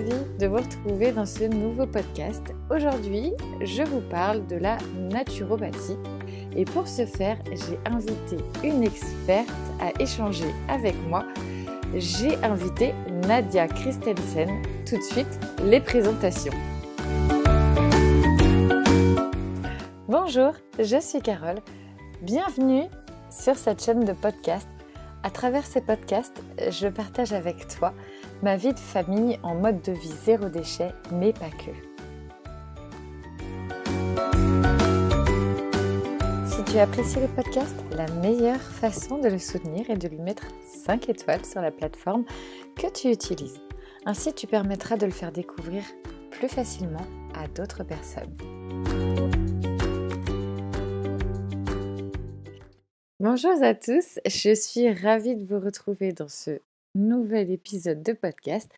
de vous retrouver dans ce nouveau podcast. Aujourd'hui, je vous parle de la naturopathie et pour ce faire, j'ai invité une experte à échanger avec moi. J'ai invité Nadia Christensen. Tout de suite, les présentations. Bonjour, je suis Carole. Bienvenue sur cette chaîne de podcast. À travers ces podcasts, je partage avec toi ma vie de famille en mode de vie zéro déchet, mais pas que. Si tu apprécies le podcast, la meilleure façon de le soutenir est de lui mettre 5 étoiles sur la plateforme que tu utilises. Ainsi, tu permettras de le faire découvrir plus facilement à d'autres personnes. Bonjour à tous, je suis ravie de vous retrouver dans ce nouvel épisode de podcast.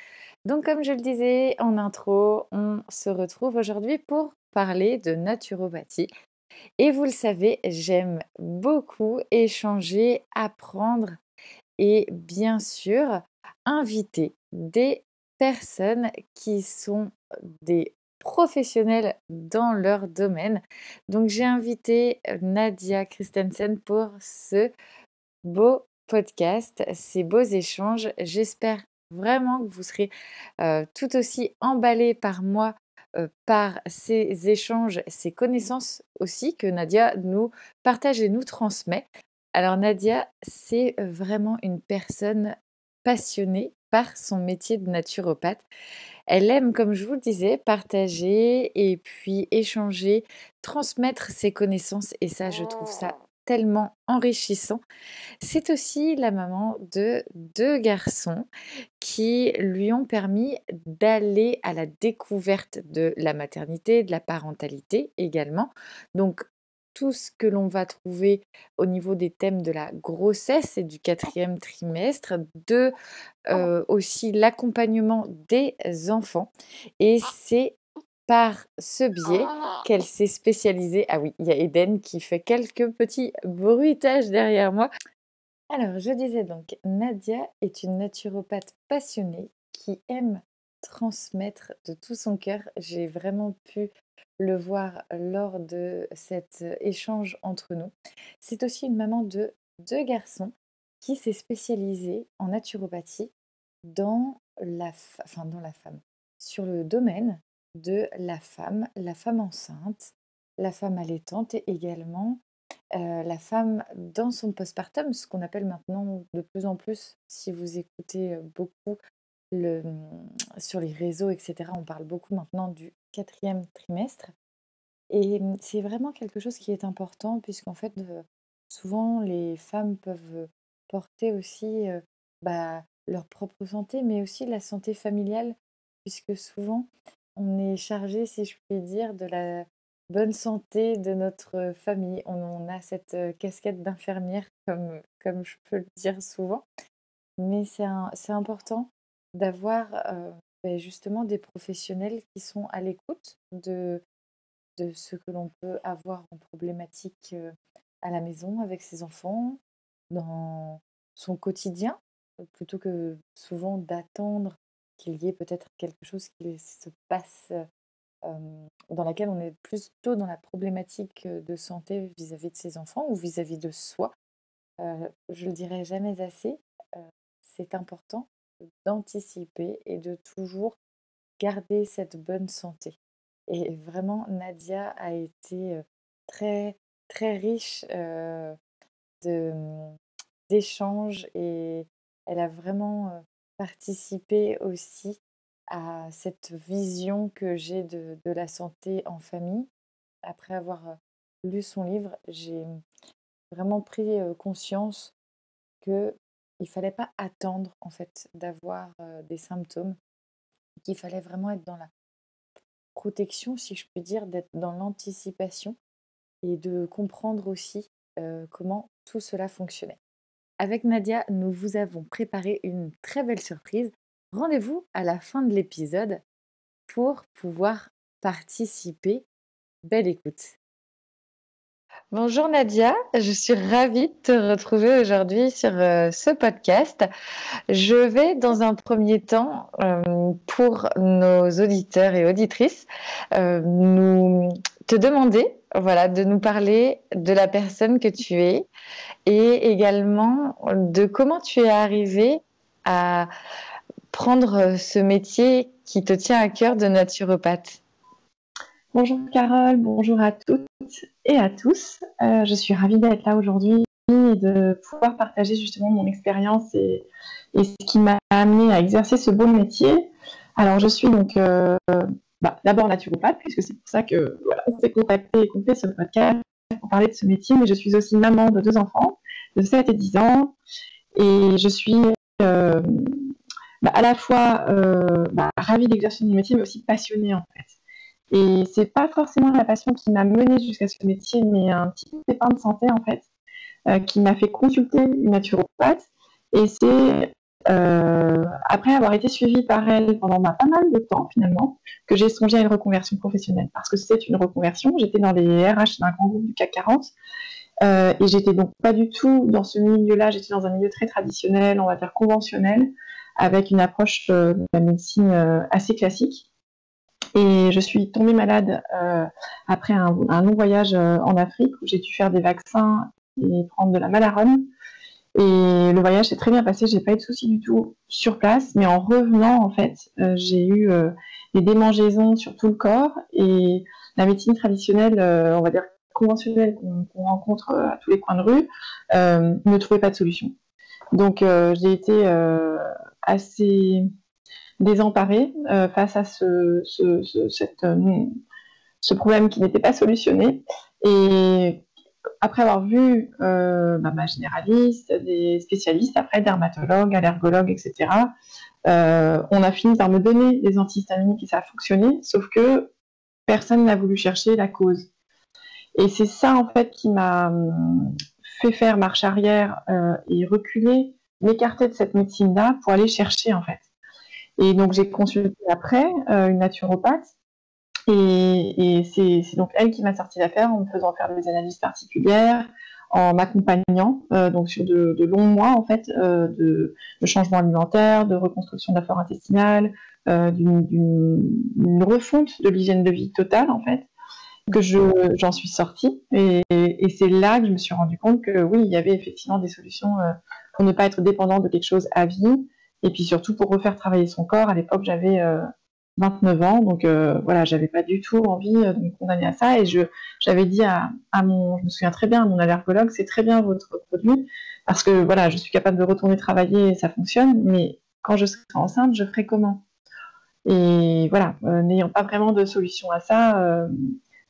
Donc comme je le disais en intro, on se retrouve aujourd'hui pour parler de naturopathie. Et vous le savez, j'aime beaucoup échanger, apprendre et bien sûr inviter des personnes qui sont des professionnels dans leur domaine. Donc j'ai invité Nadia Christensen pour ce beau podcast, ces beaux échanges. J'espère vraiment que vous serez tout aussi emballés par moi, par ces échanges, ces connaissances aussi que Nadia nous partage et nous transmet. Alors Nadia, c'est vraiment une personne passionnée par son métier de naturopathe. Elle aime, comme je vous le disais, partager et puis échanger, transmettre ses connaissances et ça, je trouve ça tellement enrichissant. C'est aussi la maman de deux garçons qui lui ont permis d'aller à la découverte de la maternité, de la parentalité également. Donc tout ce que l'on va trouver au niveau des thèmes de la grossesse et du quatrième trimestre, de euh, aussi l'accompagnement des enfants. Et c'est par ce biais qu'elle s'est spécialisée. Ah oui, il y a Eden qui fait quelques petits bruitages derrière moi. Alors, je disais donc, Nadia est une naturopathe passionnée qui aime transmettre de tout son cœur. J'ai vraiment pu le voir lors de cet échange entre nous. C'est aussi une maman de deux garçons qui s'est spécialisée en naturopathie dans la, dans la femme, sur le domaine de la femme, la femme enceinte, la femme allaitante et également la femme dans son postpartum, ce qu'on appelle maintenant de plus en plus, si vous écoutez beaucoup le, mmh, sur les réseaux, etc., on parle beaucoup maintenant du quatrième trimestre. Et mmh, c'est vraiment quelque chose qui est important puisqu'en fait, souvent les femmes peuvent porter aussi bah, leur propre santé, mais aussi la santé familiale, puisque souvent on est chargé, si je puis dire, de la bonne santé de notre famille. On, a cette casquette d'infirmière, comme, comme je peux le dire souvent. Mais c'est important d'avoir ben, justement des professionnels qui sont à l'écoute de, de ce que l'on peut avoir en problématique à la maison avec ses enfants, dans son quotidien, plutôt que souvent d'attendre qu'il y ait peut-être quelque chose qui se passe dans laquelle on est plutôt dans la problématique de santé vis-à-vis de ses enfants ou vis-à-vis de soi. je le dirai jamais assez, c'est important d'anticiper et de toujours garder cette bonne santé. Et vraiment, Nadia a été très, très riche mmh, d'échanges et elle a vraiment participer aussi à cette vision que j'ai de, la santé en famille. Après avoir lu son livre, j'ai vraiment pris conscience qu'il ne fallait pas attendre en fait d'avoir des symptômes, qu'il fallait vraiment être dans la protection, si je puis dire, d'être dans l'anticipation et de comprendre aussi comment tout cela fonctionnait. Avec Nadia, nous vous avons préparé une très belle surprise. Rendez-vous à la fin de l'épisode pour pouvoir participer. Belle écoute. Bonjour Nadia, je suis ravie de te retrouver aujourd'hui sur euh, ce podcast. Je vais dans un premier temps, euh, pour nos auditeurs et auditrices, euh, nous te demander voilà, de nous parler de la personne que tu es et également de comment tu es arrivée à prendre ce métier qui te tient à cœur de naturopathe. Bonjour Carole, bonjour à toutes et à tous. Euh, je suis ravie d'être là aujourd'hui et de pouvoir partager justement mon expérience et, ce qui m'a amené à exercer ce beau métier. Alors je suis donc euh, bah, d'abord naturopathe puisque c'est pour ça que voilà, on s'est contacté et qu'on fait ce podcast pour parler de ce métier, mais je suis aussi maman de deux enfants de 7 et 10 ans et je suis euh, bah, à la fois bah, ravie d'exercer mon métier mais aussi passionnée en fait. Et c'est pas forcément la passion qui m'a menée jusqu'à ce métier, mais un petit pépin de santé en fait, euh, qui m'a fait consulter une naturopathe. Et c'est euh, après avoir été suivie par elle pendant bah, pas mal de temps finalement, que j'ai songé à une reconversion professionnelle. Parce que c'était une reconversion, j'étais dans les RH d'un grand groupe du CAC 40. Euh, et j'étais donc pas du tout dans ce milieu-là, j'étais dans un milieu très traditionnel, on va dire conventionnel, avec une approche de la médecine assez classique. Et je suis tombée malade euh, après un, long voyage euh, en Afrique où j'ai dû faire des vaccins et prendre de la malarone. Et le voyage s'est très bien passé, j'ai pas eu de soucis du tout sur place, mais en revenant, en fait, euh, j'ai eu des démangeaisons sur tout le corps et la médecine traditionnelle, on va dire conventionnelle qu'on rencontre à tous les coins de rue, ne trouvait pas de solution. Donc j'ai été assez désemparée euh, face à ce, euh, ce problème qui n'était pas solutionné. Et après avoir vu euh, bah, ma généraliste, des spécialistes, après dermatologues, allergologues, etc., on a fini par me donner des antihistaminiques et ça a fonctionné, sauf que personne n'a voulu chercher la cause. Et c'est ça en fait qui m'a fait faire marche arrière et reculer, m'écarter de cette médecine-là pour aller chercher en fait. Et donc j'ai consulté après euh, une naturopathe et, c'est donc elle qui m'a sorti l'affaire en me faisant faire des analyses particulières, en m'accompagnant euh, donc sur de, longs mois en fait euh, de, changement alimentaire, de reconstruction de la flore intestinale, d'une refonte de l'hygiène de vie totale en fait que j'en suis sortie et, et c'est là que je me suis rendu compte que oui il y avait effectivement des solutions pour ne pas être dépendant de quelque chose à vie et puis surtout pour refaire travailler son corps. À l'époque, j'avais 29 euh, ans, donc euh, voilà, j'avais pas du tout envie euh, de me condamner à ça. Et je, j'avais dit à, mon, je me souviens très bien, à mon allergologue, c'est très bien votre produit, parce que voilà, je suis capable de retourner travailler et ça fonctionne, mais quand je serai enceinte, je ferai comment? Et voilà, n'ayant pas vraiment de solution à ça,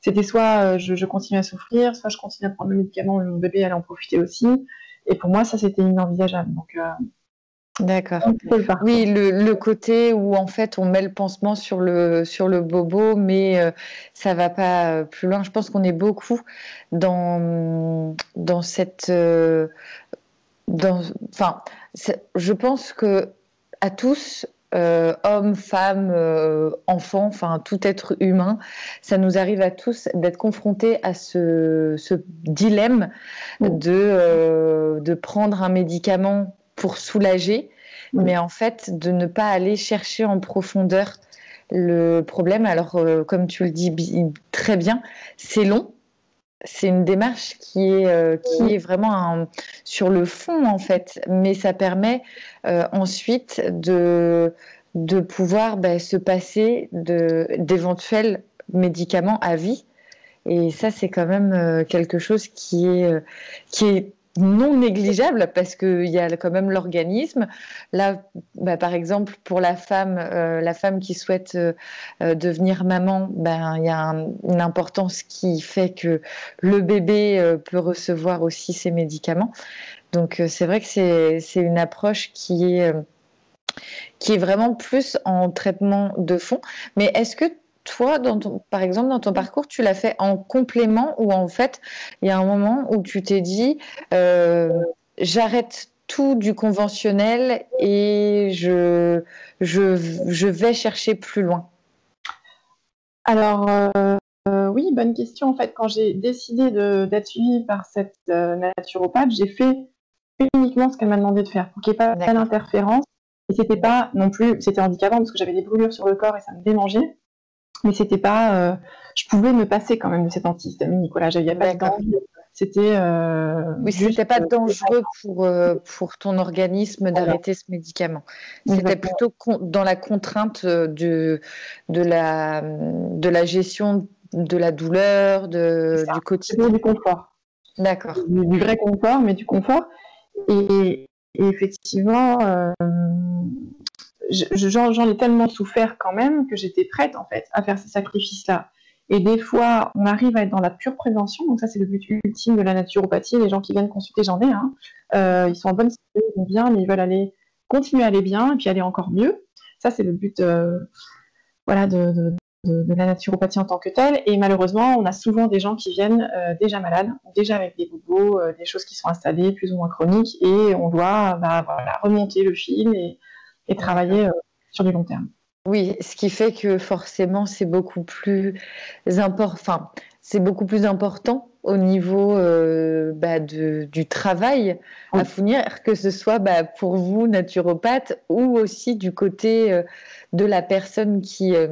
c'était soit je, continue à souffrir, soit je continue à prendre le médicament et mon bébé allait en profiter aussi. Et pour moi, ça, c'était inenvisageable. Donc, D'accord. Oui, le, côté où en fait on met le pansement sur le, sur le bobo, mais euh, ça va pas euh, plus loin. Je pense qu'on est beaucoup dans, dans cette. Euh, dans, enfin, je pense que à tous, hommes, femmes, enfants, enfin tout être humain, ça nous arrive à tous d'être confrontés à ce, ce dilemme de, de prendre un médicament pour soulager, mais en fait de ne pas aller chercher en profondeur le problème. Alors, euh, comme tu le dis très bien, c'est long. C'est une démarche qui est, euh, qui est vraiment sur le fond, en fait, mais ça permet euh, ensuite de, de pouvoir bah, se passer d'éventuels médicaments à vie. Et ça, c'est quand même quelque chose qui est, qui est non négligeable parce qu'il y a quand même l'organisme. Là, bah, par exemple, pour la femme, euh, la femme qui souhaite euh, euh, devenir maman, ben, il y a une importance qui fait que le bébé peut recevoir aussi ses médicaments. Donc c'est vrai que c'est une approche qui est, qui est vraiment plus en traitement de fond. Mais est-ce que toi, dans ton, par exemple, dans ton parcours, tu l'as fait en complément ou en fait, il y a un moment où tu t'es dit, euh, j'arrête tout du conventionnel et je, je, je, vais chercher plus loin Alors, euh, oui, oui, bonne question. En fait, quand j'ai décidé d'être suivie par cette naturopathe, j'ai fait uniquement ce qu'elle m'a demandé de faire pour qu'il n'y ait pas d'interférence. Et c'était pas non plus, c'était handicapant parce que j'avais des brûlures sur le corps et ça me démangeait. Mais c'était pas, je pouvais me passer quand même de cet antihistaminique. Voilà, j'avais pas d'envie c'était. Euh, oui, c'était pas euh, dangereux pour, euh, pour ton organisme d'arrêter ce médicament. C'était plutôt dans la contrainte de, de, la, de la gestion de la douleur, de, du quotidien. Du confort. D'accord. Du, vrai confort, mais du confort. Et, effectivement, j'en ai tellement souffert quand même que j'étais prête en fait à faire ces sacrifices-là. Et des fois, on arrive à être dans la pure prévention. Donc ça, c'est le but ultime de la naturopathie. Les gens qui viennent consulter, j'en ai. Hein. Euh, ils sont en bonne santé, ils vont bien, mais ils veulent aller continuer à aller bien et puis aller encore mieux. Ça, c'est le but, euh, voilà, de, la naturopathie en tant que telle. Et malheureusement, on a souvent des gens qui viennent euh, déjà malades, déjà avec des bobos, des choses qui sont installées, plus ou moins chroniques, et on doit bah, remonter le fil et, et travailler sur du long terme. Oui, ce qui fait que forcément c'est beaucoup plus important. c'est beaucoup plus important au niveau euh, bah, du travail à fournir, que ce soit bah, pour vous naturopathe ou aussi du côté euh, de la personne qui euh,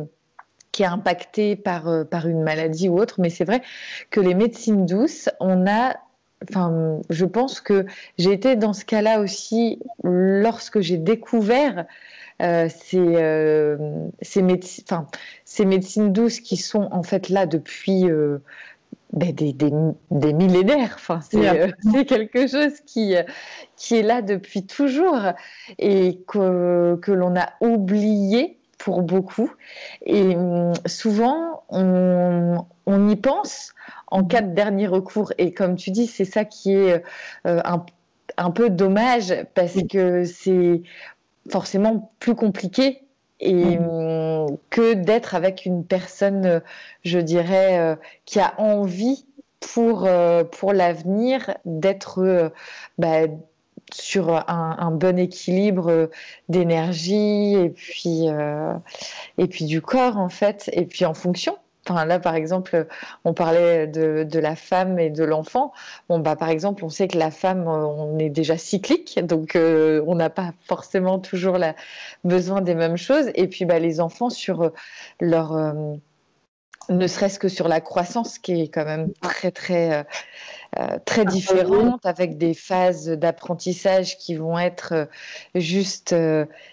qui est impactée par par une maladie ou autre. Mais c'est vrai que les médecines douces, on a Enfin, je pense que j'ai été dans ce cas-là aussi lorsque j'ai découvert euh, euh, ces, médecines douces qui sont en fait là depuis euh, ben, des, millénaires. Enfin, c'est quelque chose qui, qui est là depuis toujours et que, que l'on a oublié pour beaucoup. Et hum, souvent, on, on, y pense en cas de dernier recours. Et comme tu dis, c'est ça qui est un, un peu dommage parce que c'est forcément plus compliqué et mm. que d'être avec une personne, je dirais, euh, qui a envie pour, euh, pour l'avenir d'être euh, bah, sur un, bon équilibre d'énergie et puis et puis du corps en fait et puis en fonction là, par exemple, on parlait de, la femme et de l'enfant. Bon, bah, par exemple, on sait que la femme, on est déjà cyclique, donc euh, on n'a pas forcément toujours besoin des mêmes choses. Et puis, bah, les enfants, sur leur, euh, ne serait-ce que sur la croissance, qui est quand même très, très, euh, euh, très différente, avec des phases d'apprentissage qui vont être euh, juste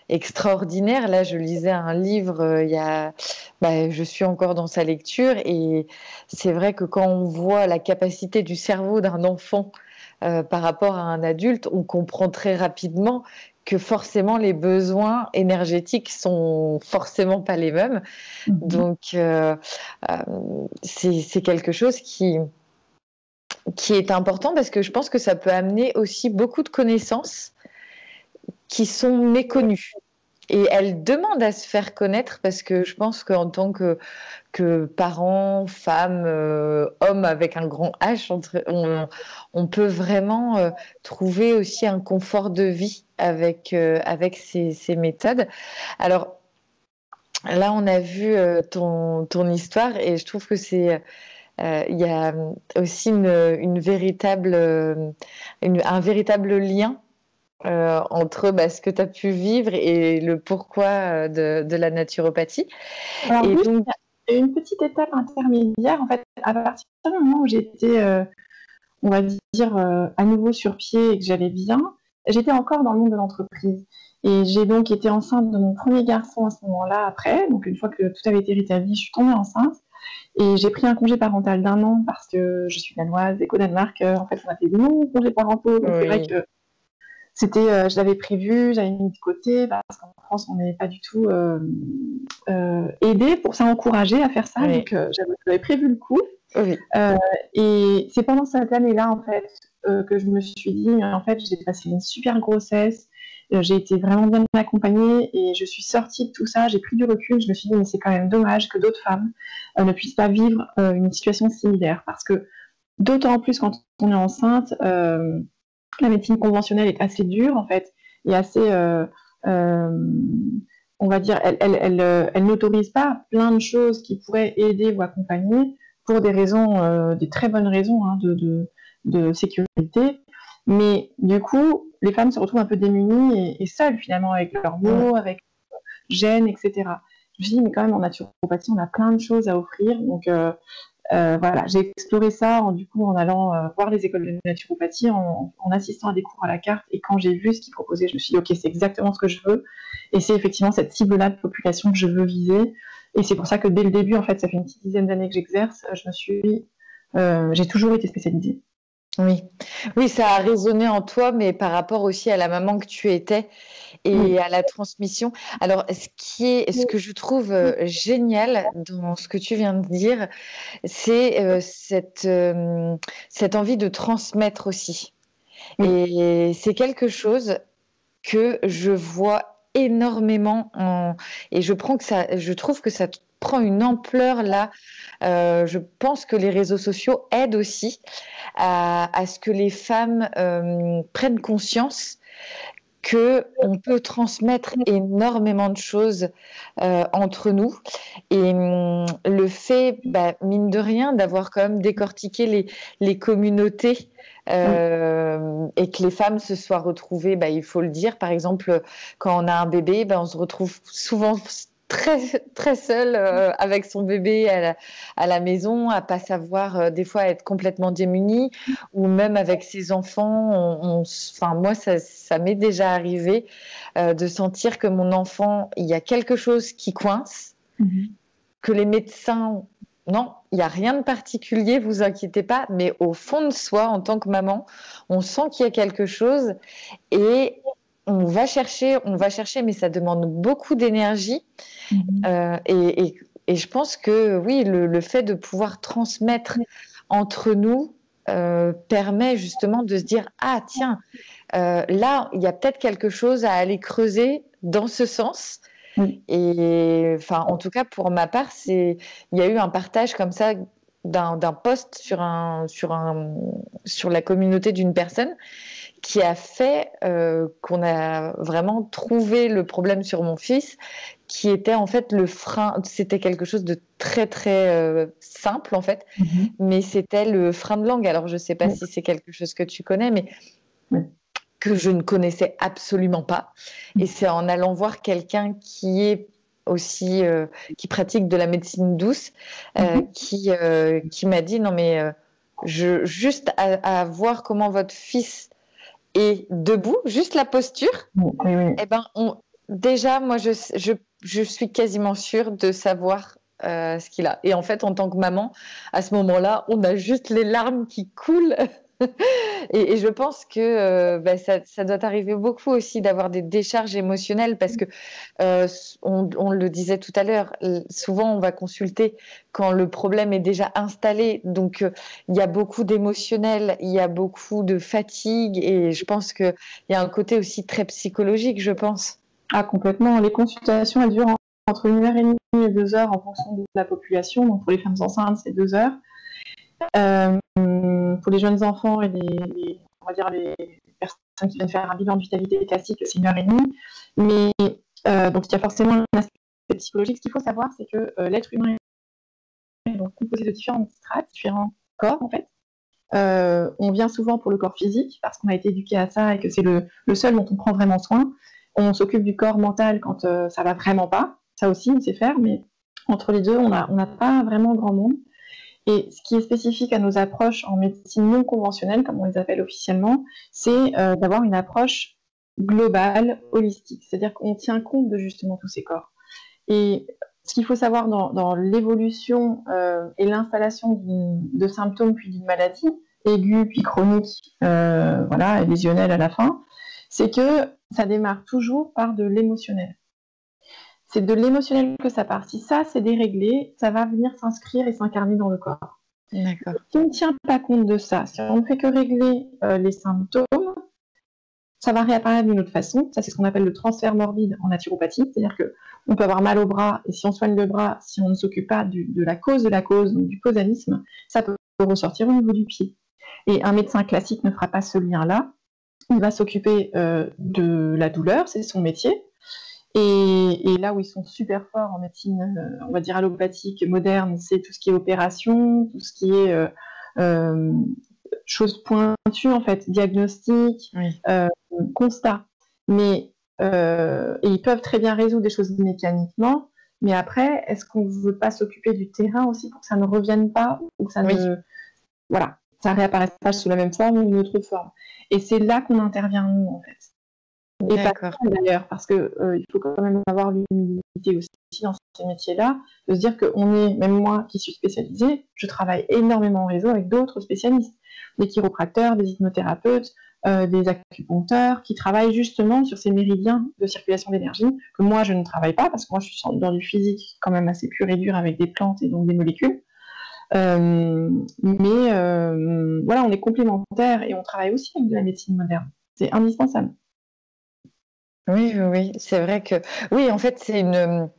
extraordinaires. Là, je lisais un livre, il y a, bah, je suis encore dans sa lecture, et c'est vrai que quand on voit la capacité du cerveau d'un enfant par rapport à un adulte, on comprend très rapidement que forcément les besoins énergétiques sont forcément pas les mêmes. Mhm. Donc euh, euh, c'est quelque chose qui qui est important parce que je pense que ça peut amener aussi beaucoup de connaissances qui sont méconnues. Et elle demande à se faire connaître parce que je pense qu'en tant que, que parent, femme, euh, homme avec un grand H, on, peut vraiment euh, trouver aussi un confort de vie avec, euh, avec ces, méthodes. Alors là, on a vu ton, ton, histoire et je trouve que c'est... Il y a aussi une véritable, un véritable lien euh, entre bah, ce que tu as pu vivre et le pourquoi euh, de, la naturopathie. Alors, et donc... il y a une petite étape intermédiaire. En fait, à partir du moment où j'étais, euh, on va dire, à nouveau sur pied et que j'allais bien, j'étais encore dans le monde de l'entreprise. Et j'ai donc été enceinte de mon premier garçon à ce moment-là après. Donc, une fois que tout avait été rétabli, je suis tombée enceinte. Et j'ai pris un congé parental d'un an parce que je suis danoise et qu'au Danemark, en fait, on a fait de longs congés parentaux. Donc, c'est vrai que c'était, euh, je l'avais prévu, j'avais mis de côté parce qu'en France on n'est pas du tout euh, euh, aidé pour s'encourager à faire ça. Donc j'avais prévu le coup. et c'est pendant cette année-là en fait que je me suis dit, en fait j'ai passé une super grossesse, j'ai été vraiment bien accompagnée et je suis sortie de tout ça, j'ai pris du recul, je me suis dit mais c'est quand même dommage que d'autres femmes ne puissent pas vivre une situation similaire. Parce que d'autant plus quand on est enceinte la médecine conventionnelle est assez dure en fait et assez, euh, euh, on va dire, elle, elle, elle, euh, elle n'autorise pas plein de choses qui pourraient aider ou accompagner pour des raisons, des très bonnes raisons hein, de, de, sécurité. Mais du coup, les femmes se retrouvent un peu démunies et, seules finalement avec leurs mots, avec gêne, etc. Je me suis dit, mais quand même, en naturopathie, on a plein de choses à offrir. Donc, euh, voilà, j'ai exploré ça en, du coup en allant euh, voir les écoles de naturopathie, en, assistant à des cours à la carte. Et quand j'ai vu ce qu'ils proposaient, je me suis dit, ok, c'est exactement ce que je veux. Et c'est effectivement cette cible-là de population que je veux viser. Et c'est pour ça que dès le début, en fait, ça fait une petite dizaine d'années que j'exerce, euh, j'ai toujours été spécialisée. Oui. oui, ça a résonné en toi, mais par rapport aussi à la maman que tu étais et à la transmission. Alors, ce qui est, ce que je trouve euh, génial dans ce que tu viens de dire, c'est euh, cette, euh, cette envie de transmettre aussi. Et c'est quelque chose que je vois énormément en... et je prends que ça, je trouve que ça prend une ampleur là. Euh, je pense que les réseaux sociaux aident aussi à, ce que les femmes euh, prennent conscience que on peut transmettre énormément de choses euh, entre nous et hum, le fait bah, mine de rien d'avoir quand même décortiqué les, les communautés et que les femmes se soient retrouvées, bah, il faut le dire, par exemple, quand on a un bébé, bah, on se retrouve souvent très très seule euh, avec son bébé à la, à la, maison, à pas savoir euh, des fois être complètement démunie, ou même avec ses enfants. enfin moi ça, ça m'est déjà arrivé euh, de sentir que mon enfant il y a quelque chose qui coince, mhm. que les médecins non, il n'y a rien de particulier, vous inquiétez pas, mais au fond de soi, en tant que maman, on sent qu'il y a quelque chose et on va chercher, on va chercher, mais ça demande beaucoup d'énergie. Mhm. Euh, et, je pense que oui, le, fait de pouvoir transmettre entre nous euh, permet justement de se dire ah tiens, euh, là il y a peut-être quelque chose à aller creuser dans ce sens. Et enfin, en tout cas pour ma part, c'est il y a eu un partage comme ça d'un post sur un sur un sur la communauté d'une personne qui a fait euh, qu'on a vraiment trouvé le problème sur mon fils, qui était en fait le frein. C'était quelque chose de très très euh, simple en fait, mhm. mais c'était le frein de langue. Alors je ne sais pas si c'est quelque chose que tu connais, mais que je ne connaissais absolument pas. Et c'est en allant voir quelqu'un qui est aussi euh, qui pratique de la médecine douce, mhm. qui qui m'a dit non mais je juste à, voir comment votre fils et debout, juste la posture, eh ben, on, déjà, moi, je, je, je, suis quasiment sûre de savoir euh, ce qu'il a. Et en fait, en tant que maman, à ce moment-là, on a juste les larmes qui coulent et, je pense que euh, bah, ça, doit arriver beaucoup aussi d'avoir des décharges émotionnelles parce que, euh, on, le disait tout à l'heure, souvent on va consulter quand le problème est déjà installé. Donc euh, il y a beaucoup d'émotionnel, il y a beaucoup de fatigue et je pense qu'il y a un côté aussi très psychologique, je pense. Ah, complètement. Les consultations, elles durent entre une heure et demie et deux heures en fonction de la population. Donc pour les femmes enceintes, c'est deux heures. Euh, pour les jeunes enfants et les, on va dire les personnes qui viennent faire un bilan de vitalité classique, c'est une heure et demie. Mais euh, donc il y a forcément un aspect psychologique. Ce qu'il faut savoir, c'est que euh, l'être humain est composé de différentes strates, différents corps en fait. on vient souvent pour le corps physique parce qu'on a été éduqué à ça et que c'est le, seul dont on prend vraiment soin. On s'occupe du corps mental quand ça va vraiment pas. Ça aussi, on sait faire, mais entre les deux, on n'a pas vraiment grand monde. Et ce qui est spécifique à nos approches en médecine non conventionnelle, comme on les appelle officiellement, c'est euh, d'avoir une approche globale, holistique. C'est-à-dire qu'on tient compte de justement tous ces corps. Et ce qu'il faut savoir dans, l'évolution euh, et l'installation de symptômes puis d'une maladie, aiguë puis chronique, euh, voilà, et lésionnelle à la fin, c'est que ça démarre toujours par de l'émotionnel c'est de l'émotionnel que ça part. Si ça, c'est déréglé, ça va venir s'inscrire et s'incarner dans le corps. D'accord. Si on ne tient pas compte de ça, si on ne fait que régler euh, les symptômes, ça va réapparaître d'une autre façon. Ça, c'est ce qu'on appelle le transfert morbide en naturopathie. C'est-à-dire qu'on peut avoir mal au bras, et si on soigne le bras, si on ne s'occupe pas de la cause de la cause, donc du causanisme, ça peut ressortir au niveau du pied. Et un médecin classique ne fera pas ce lien-là. Il va s'occuper euh, de la douleur, c'est son métier, Et, là où ils sont super forts en médecine, euh, on va dire allopathique, moderne, c'est tout ce qui est opération, tout ce qui est euh, euh choses pointues, en fait, diagnostic, euh, constat. Mais et ils peuvent très bien résoudre des choses mécaniquement, mais après, est-ce qu'on ne veut pas s'occuper du terrain aussi pour que ça ne revienne pas ou que ça ne, voilà, ça réapparaisse pas sous la même forme ou une autre forme? Et c'est là qu'on intervient nous, en fait. Et pas d'ailleurs, parce qu'il euh, il faut quand même avoir l'humilité aussi dans ces métiers-là, de se dire que on est, même moi qui suis spécialisée, je travaille énormément en réseau avec d'autres spécialistes, des chiropracteurs, des hypnothérapeutes, euh, des acupuncteurs, qui travaillent justement sur ces méridiens de circulation d'énergie, que moi je ne travaille pas, parce que moi je suis dans du physique quand même assez pur et dur avec des plantes et donc des molécules. Euh, mais voilà, on est complémentaires et on travaille aussi avec de la médecine moderne. C'est indispensable. Oui, oui, c'est vrai que oui, en fait, c'est une,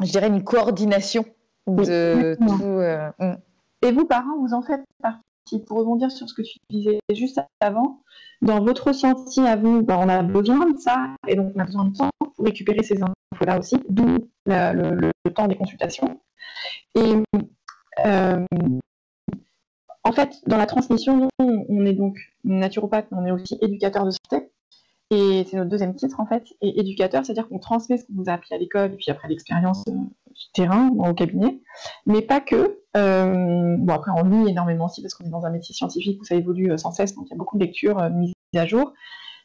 je dirais une coordination de tout. Euh, mm. Et vous, parents, vous en faites partie. Pour rebondir sur ce que tu disais juste avant, dans votre ressenti à vous, ben, on a besoin de ça, et donc on a besoin de temps pour récupérer ces infos-là aussi, d'où le, temps des consultations. Et euh, en fait, dans la transmission, on est donc naturopathe, mais on est aussi éducateur de santé. Et c'est notre deuxième titre en fait. Et éducateur, c'est-à-dire qu'on transmet ce qu'on vous a appris à l'école, et puis après l'expérience euh, du terrain, au cabinet. Mais pas que. Euh, bon, après, on lit énormément aussi parce qu'on est dans un métier scientifique où ça évolue euh, sans cesse, donc il y a beaucoup de lectures mises à jour.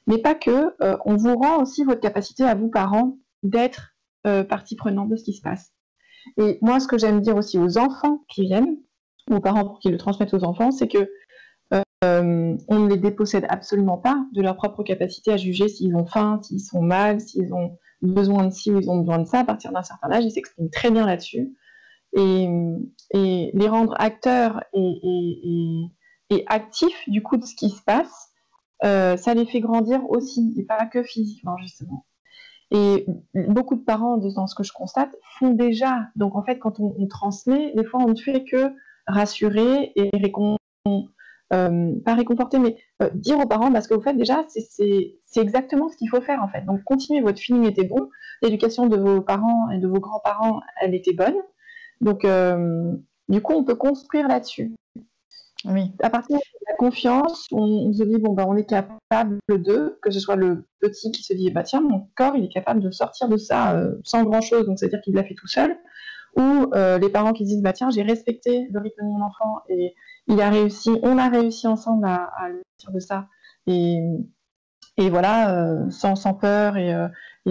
Mais pas que. on vous rend aussi votre capacité à vous, parents, d'être partie prenante de ce qui se passe. Et moi, ce que j'aime dire aussi aux enfants qui viennent, aux parents pour qu'ils le transmettent aux enfants, c'est que euh, on ne les dépossède absolument pas de leur propre capacité à juger s'ils ont faim, s'ils sont mal, s'ils ont besoin de ci ou ils ont besoin de ça. À partir d'un certain âge, ils s'expriment très bien là-dessus. Et, les rendre acteurs et, actifs du coup de ce qui se passe, euh, ça les fait grandir aussi, et pas que physiquement justement. Et beaucoup de parents, dans ce que je constate, font déjà. Donc en fait, quand on, transmet, des fois on ne fait que rassurer et réconcilier euh, pas réconforter, mais euh, dire aux parents, parce que vous faites déjà, c'est exactement ce qu'il faut faire en fait. Donc continuez, votre feeling était bon, l'éducation de vos parents et de vos grands-parents, elle était bonne. Donc euh, du coup, on peut construire là-dessus. Oui. À partir de la confiance, on, se dit bon ben on est capable de, que ce soit le petit qui se dit bah tiens mon corps il est capable de sortir de ça sans grand chose, donc c'est à dire qu'il l'a fait tout seul, ou les parents qui disent bah tiens j'ai respecté le rythme de mon enfant et il a réussi, on a réussi ensemble à, le de ça. Et, voilà, euh, sans, peur et, euh,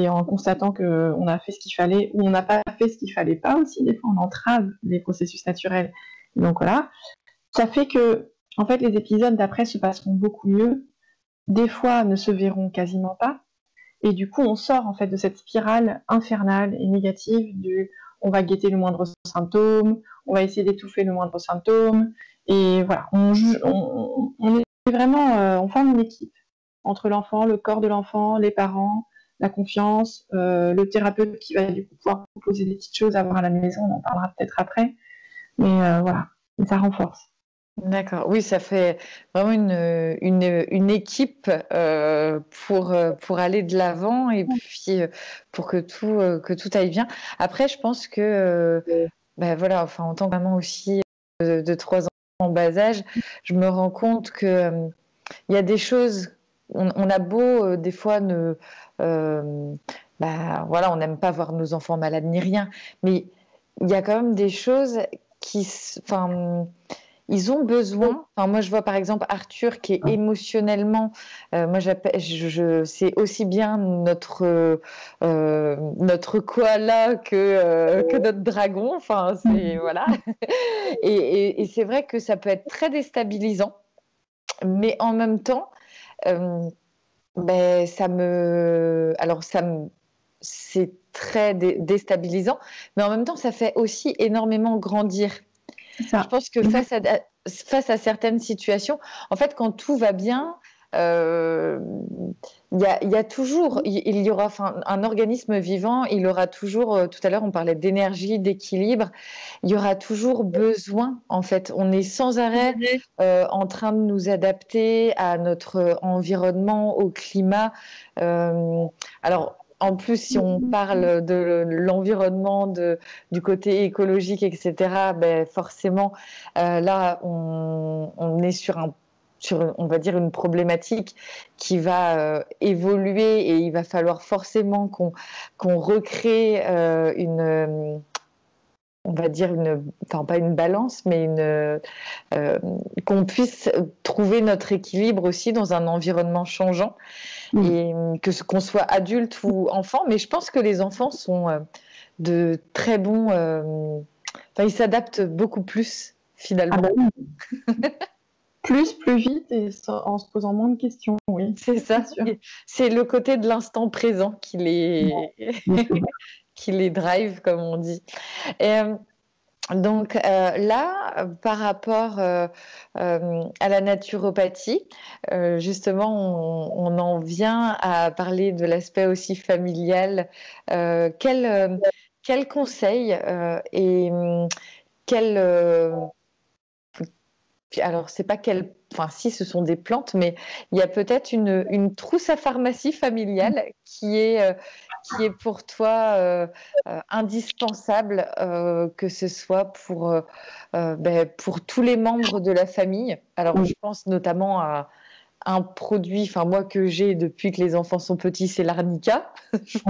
en constatant qu'on a fait ce qu'il fallait ou on n'a pas fait ce qu'il fallait pas aussi. Des fois, on entrave les processus naturels. Donc voilà, ça fait que, en fait, les épisodes d'après se passeront beaucoup mieux. Des fois, ne se verront quasiment pas. Et du coup, on sort en fait de cette spirale infernale et négative du on va guetter le moindre symptôme, on va essayer d'étouffer le moindre symptôme, et voilà, on, est vraiment, euh, on forme une équipe entre l'enfant, le corps de l'enfant, les parents, la confiance, euh, le thérapeute qui va du coup pouvoir proposer des petites choses à voir à la maison, on en parlera peut-être après. Mais euh, voilà, ça renforce. D'accord, oui, ça fait vraiment une, une, équipe pour, pour aller de l'avant et puis pour que tout, que tout aille bien. Après, je pense que, ben voilà, enfin, en tant que maman aussi de trois ans, en bas âge, je me rends compte que euh, il y a des choses. On, a beau euh, des fois ne, euh, bah, voilà, on n'aime pas voir nos enfants malades ni rien, mais il y a quand même des choses qui, enfin, ils ont besoin. Enfin, moi, je vois par exemple Arthur qui est ah. émotionnellement. moi, j'appelle, je, c'est aussi bien notre notre koala que que notre dragon. Enfin, c'est voilà. et, et, c'est vrai que ça peut être très déstabilisant, mais en même temps, ben ça me. Alors ça me. C'est très déstabilisant, mais en même temps, ça fait aussi énormément grandir. Je pense que face à, face à certaines situations, en fait, quand tout va bien, euh, il y, a toujours, il y aura, enfin, un organisme vivant, il aura toujours, euh, tout à l'heure on parlait d'énergie, d'équilibre, il y aura toujours besoin, en fait, on est sans arrêt euh, en train de nous adapter à notre environnement, au climat. alors, en plus, si on parle de l'environnement, du côté écologique, etc., ben forcément, là, on, est sur une problématique qui va euh, évoluer et il va falloir forcément qu'on recrée euh, une, euh, on va dire une, enfin pas une balance, mais une, qu'on puisse trouver notre équilibre aussi dans un environnement changeant et que qu'on soit adulte ou enfant. Mais je pense que les enfants sont de très bons, enfin ils s'adaptent beaucoup plus finalement. Ah bah plus, plus vite et en se posant moins de questions, oui. C'est ça, c'est le côté de l'instant présent qui les... qui les drive, comme on dit. Euh, donc euh, là, par rapport euh, à la naturopathie, justement, on, en vient à parler de l'aspect aussi familial. quel, quel conseil et quel alors c'est pas quelle, enfin si ce sont des plantes, mais il y a peut-être une, trousse à pharmacie familiale qui est qui est pour toi euh, euh, indispensable, que ce soit pour ben, pour tous les membres de la famille. Alors je pense notamment à un produit, enfin moi que j'ai depuis que les enfants sont petits, c'est l'arnica.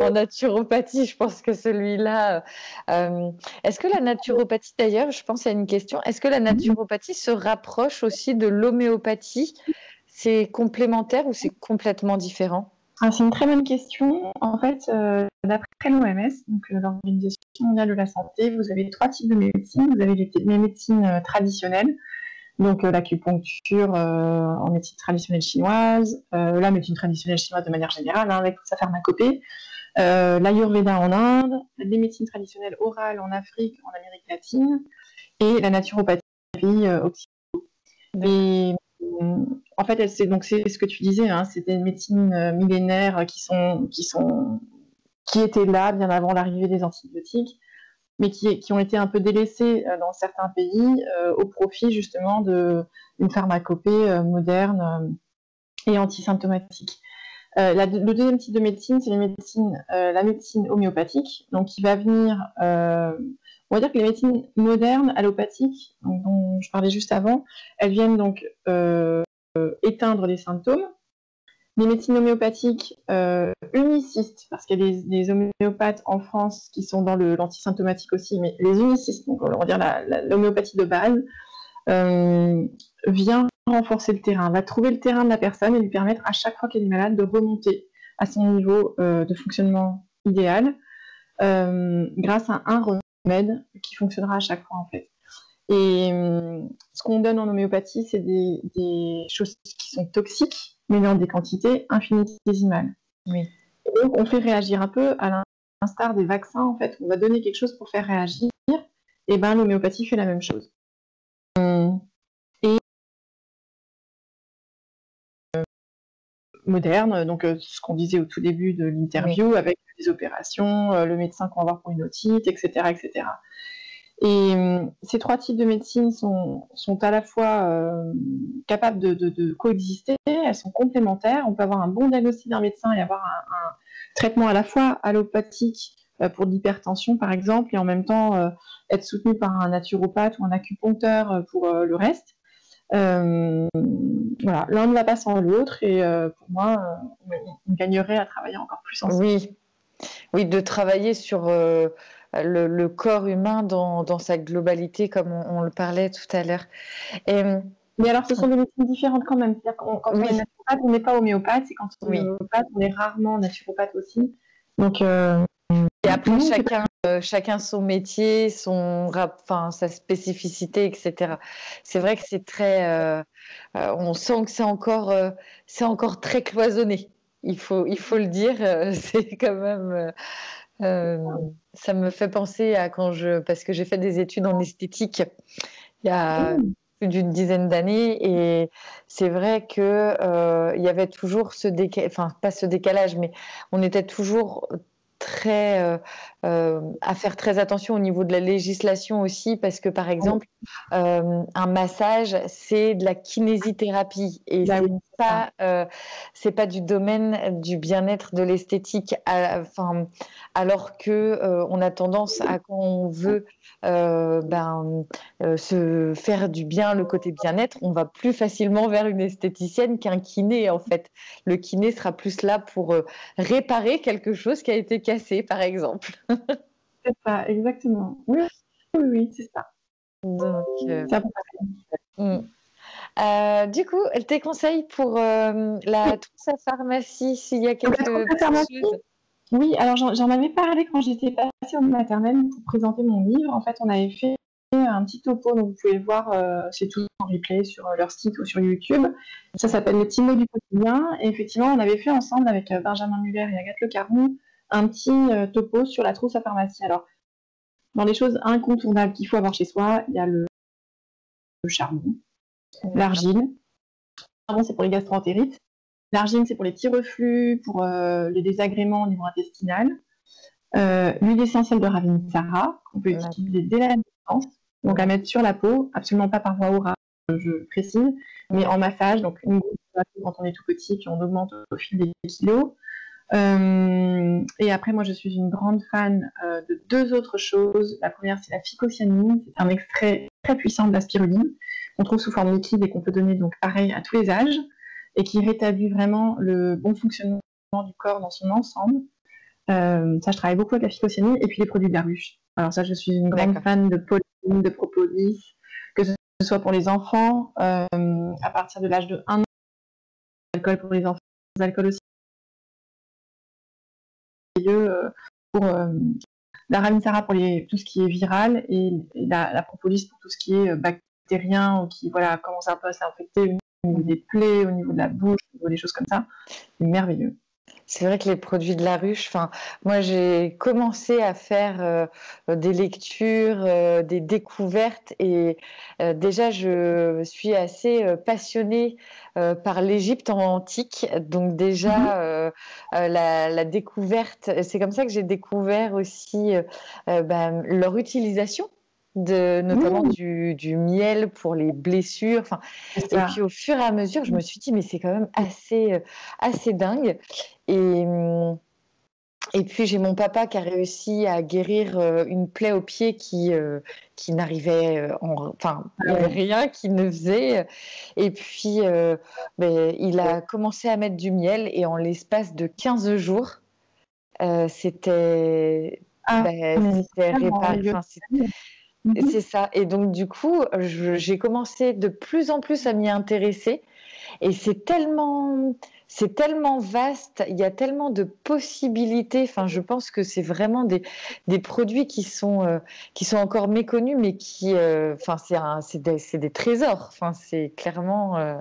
en naturopathie, je pense que celui-là. Euh, est-ce que la naturopathie, d'ailleurs, je pense à une question. Est-ce que la naturopathie se rapproche aussi de l'homéopathie? C'est complémentaire ou c'est complètement différent? Ah, C'est une très bonne question. En fait, euh, d'après l'OMS, donc euh, l'Organisation mondiale de la santé, vous avez trois types de médecine. Vous avez les médecines traditionnelles donc euh, l'acupuncture euh, en médecine traditionnelle chinoise, euh, la médecine traditionnelle chinoise de manière générale, hein, avec toute sa pharmacopée, l'ayurveda en Inde, les médecines traditionnelles orales en Afrique, en Amérique latine, et la naturopathie occidentale. Et en fait, c'est donc c'est ce que tu disais, hein, c'était des médecines millénaires qui étaient là bien avant l'arrivée des antibiotiques mais qui, ont été un peu délaissés euh, dans certains pays euh, au profit justement d'une pharmacopée euh, moderne et antisymptomatique. Euh, le deuxième type de médecine, c'est euh, la médecine homéopathique, donc qui va venir, euh, on va dire que les médecines modernes, allopathiques, dont je parlais juste avant, elles viennent donc éteindre les symptômes, les médecines homéopathiques euh, unicistes, parce qu'il y a des, homéopathes en France qui sont dans l'antisymptomatique aussi, mais les unicistes, donc on va dire l'homéopathie de base, euh, vient renforcer le terrain, va trouver le terrain de la personne et lui permettre à chaque fois qu'elle est malade de remonter à son niveau euh, de fonctionnement idéal euh, grâce à un remède qui fonctionnera à chaque fois en fait. Et ce qu'on donne en homéopathie, c'est des, des choses qui sont toxiques, mais dans des quantités infinitésimales. Oui. donc, on fait réagir un peu à l'instar des vaccins, en fait. On va donner quelque chose pour faire réagir, et ben l'homéopathie fait la même chose. Et moderne, donc euh, ce qu'on disait au tout début de l'interview, avec les opérations, euh, le médecin qu'on va voir pour une otite, etc., etc. Et euh, ces trois types de médecine sont, sont à la fois euh, capables de, de, de, coexister, elles sont complémentaires. On peut avoir un bon diagnostic d'un médecin et avoir un, un, traitement à la fois allopathique euh, pour l'hypertension, par exemple, et en même temps euh, être soutenu par un naturopathe ou un acupuncteur pour le reste. Voilà, l'un ne va pas sans l'autre, et pour moi, on, on, gagnerait à travailler encore plus ensemble. Oui, oui, de travailler sur le, corps humain dans, sa globalité, comme on, le parlait tout à l'heure. Mais alors, ce sont des médecines différentes quand même. C'est-à-dire quand, on est naturopathe, on n'est pas homéopathe, et quand on est homéopathe, on est rarement naturopathe aussi. Donc, euh, et après, chacun, euh, chacun son métier, son enfin, sa spécificité, etc. C'est vrai que c'est très. Euh, on sent que c'est encore, c'est encore très cloisonné. Il faut, il faut le dire. c'est quand même. Euh, ça me fait penser à quand je, parce que j'ai fait des études en esthétique il y a plus d'une dizaine d'années, et c'est vrai que euh, il y avait toujours ce décalage, enfin pas ce décalage, mais on était toujours très euh, euh, à faire très attention au niveau de la législation aussi parce que par exemple euh, un massage c'est de la kinésithérapie et bah pas, euh, c'est pas du domaine du bien-être, de l'esthétique. Enfin, alors que on a tendance à quand on veut euh, ben, se faire du bien, le côté bien-être, on va plus facilement vers une esthéticienne qu'un kiné. En fait, le kiné sera plus là pour réparer quelque chose qui a été cassé, par exemple. c'est ça, exactement. Oui, oui, oui c'est ça. Donc, ça euh, du coup, tes conseils pour euh, la trousse à pharmacie, s'il y a quelque chose? Oui, alors j'en avais parlé quand j'étais passée au maternelle pour présenter mon livre. En fait, on avait fait un petit topo, donc vous pouvez voir, euh, c'est tout en replay sur leur site ou sur YouTube. Ça s'appelle Les petits mots du quotidien. Et effectivement, on avait fait ensemble avec Benjamin Muller et Agathe Le Caron un petit topo sur la trousse à pharmacie. Alors, dans les choses incontournables qu'il faut avoir chez soi, il y a le charbon, L'argile. c'est pour les gastroentérites. L'argile, c'est pour les petits reflux, pour euh, les désagréments au niveau intestinal. Euh, l'huile essentielle de Ravinsara, qu'on peut utiliser dès la naissance, donc à mettre sur la peau, absolument pas par voie orale, je précise, mais en massage, donc une goutte quand on est tout petit, puis on augmente au fil des kilos. Euh, et après, moi, je suis une grande fan de deux autres choses. La première, c'est la phycocyanine. C'est un extrait très puissant de la spiruline qu'on trouve sous forme liquide et qu'on peut donner donc pareil à tous les âges et qui rétablit vraiment le bon fonctionnement du corps dans son ensemble. Euh, ça, je travaille beaucoup avec la phycocyanine et puis les produits de la ruche. Alors ça, je suis une grande fan de pollen, de propolis, que ce soit pour les enfants euh, à partir de l'âge de 1 an, l'alcool pour les enfants, l'alcool aussi euh, pour la raminsara pour les, tout ce qui est viral et, la, la, propolis pour tout ce qui est bactérien bactérien ou qui voilà, commence un peu à s'infecter au niveau des plaies, au niveau de la bouche, au niveau des choses comme ça. C'est merveilleux. C'est vrai que les produits de la ruche, enfin, moi j'ai commencé à faire euh, des lectures, euh, des découvertes et euh, déjà je suis assez passionnée par l'Égypte antique. Donc déjà mhm. la, découverte, c'est comme ça que j'ai découvert aussi ben, leur utilisation de, notamment du, du, miel pour les blessures. Enfin, et puis au fur et à mesure, je me suis dit, mais c'est quand même assez, euh, assez dingue. Et, hum, et puis j'ai mon papa qui a réussi à guérir euh, une plaie au pied qui, euh, qui n'arrivait, enfin, ah rien qui ne faisait. Et puis ben, il a commencé à mettre du miel et en l'espace de 15 jours, c'était. Ah, ben, réparé. Mhm. C'est ça. Et donc, du coup, j'ai commencé de plus en plus à m'y intéresser. Et c'est tellement, c'est tellement vaste, il y a tellement de possibilités. Enfin, je pense que c'est vraiment des, produits qui sont, euh, qui sont encore méconnus, mais qui, euh, enfin, c'est des, des, trésors. Enfin, c'est clairement. Euh,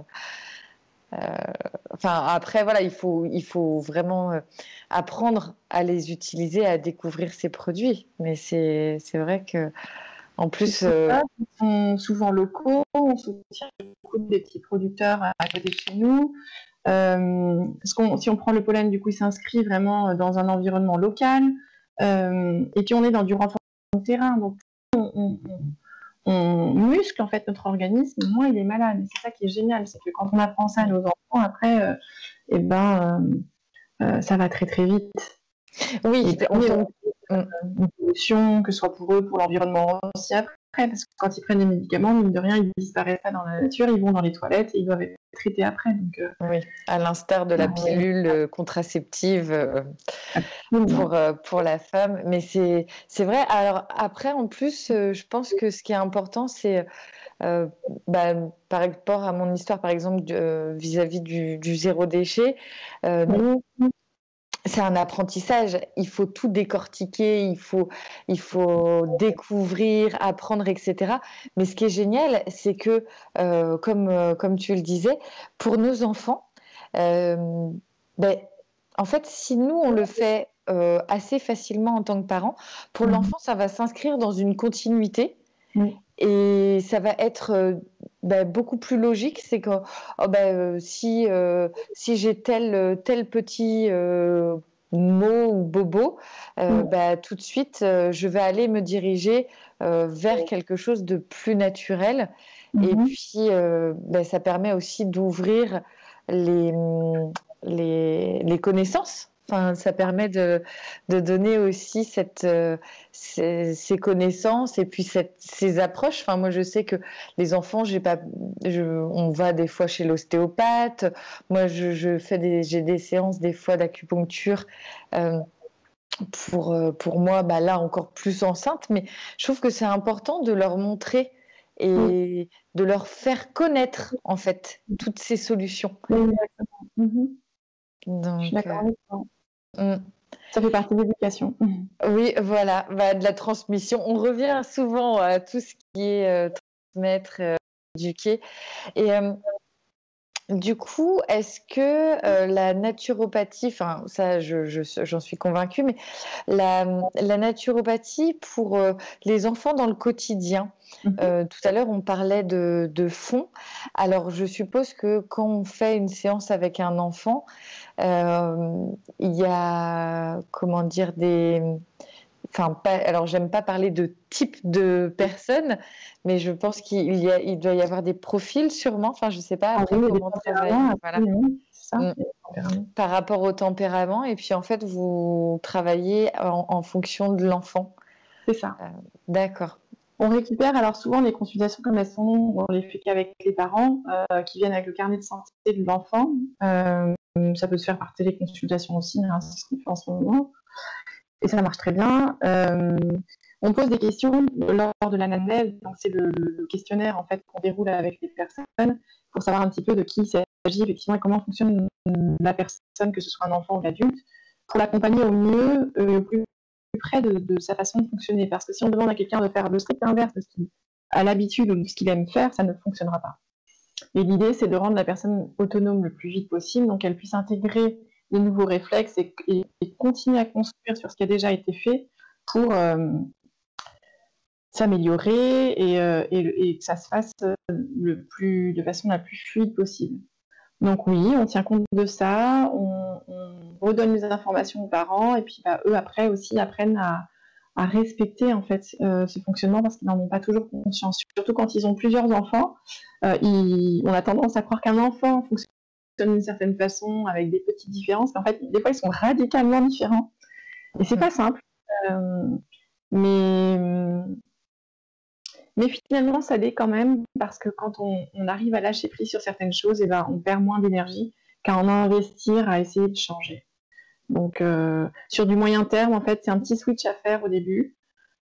enfin, après, voilà, il faut, il faut vraiment apprendre à les utiliser, à découvrir ces produits. Mais c'est vrai que en plus, euh... ils sont souvent locaux, on soutient beaucoup des petits producteurs à, côté de chez nous. Euh, si on prend le pollen, du coup, il s'inscrit vraiment dans un environnement local. Euh, et puis, on est dans du renforcement de terrain. Donc, on, muscle en fait notre organisme, moins il est malade. C'est ça qui est génial, c'est que quand on apprend ça à nos enfants, après, euh, eh ben, euh, ça va très très vite. Oui, on, une solution, que ce soit pour eux, pour l'environnement aussi après, parce que quand ils prennent des médicaments, mine de rien, ils disparaissent pas dans la nature, ils vont dans les toilettes et ils doivent être traités après. Donc, euh, Oui, à l'instar de la pilule euh, contraceptive euh, pour, pour la femme. Mais c'est vrai. Alors après, en plus, je pense que ce qui est important, c'est bah, par rapport à mon histoire, par exemple, vis-à-vis du, du, zéro déchet, nous, c'est un apprentissage. Il faut tout décortiquer, il faut, il faut découvrir, apprendre, etc. Mais ce qui est génial, c'est que, euh, comme, euh, comme tu le disais, pour nos enfants, euh, ben, en fait, si nous, on le fait assez facilement en tant que parents, pour mmh. l'enfant, ça va s'inscrire dans une continuité. Mmh. Et ça va être euh, bah, beaucoup plus logique, c'est que oh, bah, euh, si, euh, si j'ai tel, tel petit mot ou bobo, mm. bah, tout de suite, je vais aller me diriger vers quelque chose de plus naturel. Et mm-hmm. puis, ça permet aussi d'ouvrir les, les, connaissances. Enfin, ça permet de, de donner aussi cette, euh, ces, connaissances et puis cette, ces approches. Enfin, moi, je sais que les enfants, j'ai pas, je, on va des fois chez l'ostéopathe. Moi, je, je fais des, j'ai des séances des fois d'acupuncture. Euh, pour, euh, pour moi, bah là encore plus enceinte, mais je trouve que c'est important de leur montrer et de leur faire connaître en fait toutes ces solutions. Donc, je suis d'accord avec toi. Mm. Ça fait partie de l'éducation. Oui, voilà, bah, de la transmission. On revient souvent à tout ce qui est euh, transmettre, euh, éduquer. Et du coup, est-ce que euh, la naturopathie, enfin ça j'en suis convaincue, mais la, naturopathie pour euh, les enfants dans le quotidien, mhm. euh, tout à l'heure on parlait de, de, fond, alors je suppose que quand on fait une séance avec un enfant, il y a, comment dire, des enfin, pas, alors j'aime pas parler de type de personne, mais je pense qu'il y a, il doit y avoir des profils sûrement. Enfin, je sais pas après comment travailler. Voilà. Mm. Par rapport au tempérament, et puis en fait, vous travaillez en, fonction de l'enfant. C'est ça. Euh, d'accord. On récupère alors souvent les consultations comme elles sont, on les fait qu'avec les parents euh, qui viennent avec le carnet de santé de l'enfant. Euh, ça peut se faire par téléconsultation aussi, hein, c'est ce qu'on fait en ce moment et ça marche très bien. Euh, on pose des questions lors de l'anamnèse, donc c'est le, questionnaire en fait qu'on déroule avec les personnes pour savoir un petit peu de qui il s'agit effectivement et comment fonctionne la personne, que ce soit un enfant ou l'adulte, pour l'accompagner au mieux, euh, au plus, près de, sa façon de fonctionner. Parce que si on demande à quelqu'un de faire le strict inverse de ce qu'il a l'habitude ou de ce qu'il aime faire, ça ne fonctionnera pas. Et l'idée, c'est de rendre la personne autonome le plus vite possible, donc qu'elle puisse intégrer nouveaux réflexes et, continuer à construire sur ce qui a déjà été fait pour euh, s'améliorer euh, et, que ça se fasse euh, le plus, de façon la plus fluide possible. Donc oui, on tient compte de ça, on, redonne les informations aux parents et puis bah, eux après aussi apprennent à, respecter en fait ce fonctionnement parce qu'ils n'en ont pas toujours conscience. Surtout quand ils ont plusieurs enfants, on a tendance à croire qu'un enfant fonctionne d'une certaine façon, avec des petites différences. Mais en fait, des fois, ils sont radicalement différents. Et c'est pas simple. Euh, mais, mais finalement, ça l'est quand même parce que quand on, arrive à lâcher prise sur certaines choses, et eh ben, on perd moins d'énergie qu'à en investir à essayer de changer. Donc, euh, sur du moyen terme, en fait, c'est un petit switch à faire au début,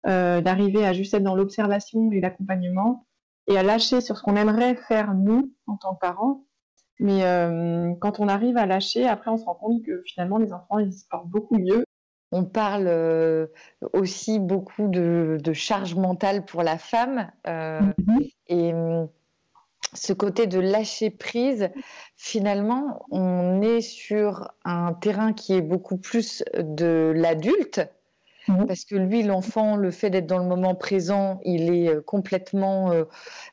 euh, d'arriver à juste être dans l'observation et l'accompagnement et à lâcher sur ce qu'on aimerait faire nous en tant que parents mais euh, quand on arrive à lâcher, après, on se rend compte que finalement, les enfants, ils se portent beaucoup mieux. On parle euh, aussi beaucoup de, charge mentale pour la femme. Euh, mhm. Et ce côté de lâcher prise, finalement, on est sur un terrain qui est beaucoup plus de l'adulte Mmh. Parce que lui, l'enfant, le fait d'être dans le moment présent, il est euh, complètement. Euh,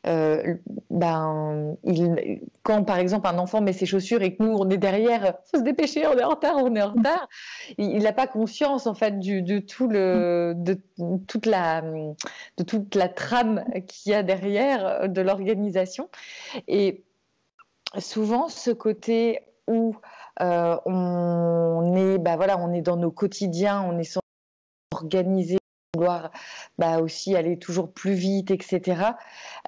euh, ben, il, quand par exemple un enfant met ses chaussures et que nous on est derrière, faut se dépêcher, on est en retard, on est en retard. Il n'a pas conscience en fait du, de tout le, de toute la, de toute la trame qu'il y a derrière de l'organisation. Et souvent, ce côté où on est, bah voilà, on est dans nos quotidiens, on est organiser, vouloir bah, aussi aller toujours plus vite, etc.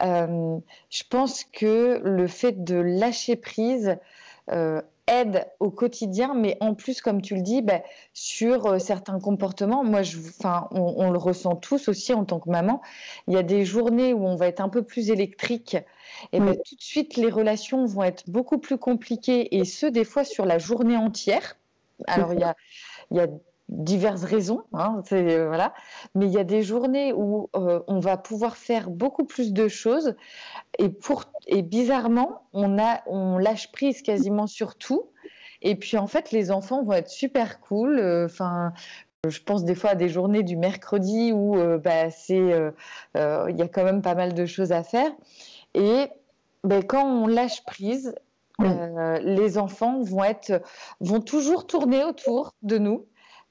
Euh, je pense que le fait de lâcher prise euh, aide au quotidien, mais en plus, comme tu le dis, bah, sur euh, certains comportements, moi, je, enfin, on, le ressent tous aussi en tant que maman. Il y a des journées où on va être un peu plus électrique, et ben, tout de suite, les relations vont être beaucoup plus compliquées, et ce, des fois, sur la journée entière. Alors, il y a, il y a diverses raisons, hein, euh, voilà. Mais il y a des journées où euh, on va pouvoir faire beaucoup plus de choses et pour et bizarrement on a on lâche prise quasiment sur tout. Et puis en fait les enfants vont être super cool. Euh, enfin. je pense des fois à des journées du mercredi où bah, c'est, il y a quand même pas mal de choses à faire. Et ben, quand on lâche prise, les enfants vont être, vont toujours tourner autour de nous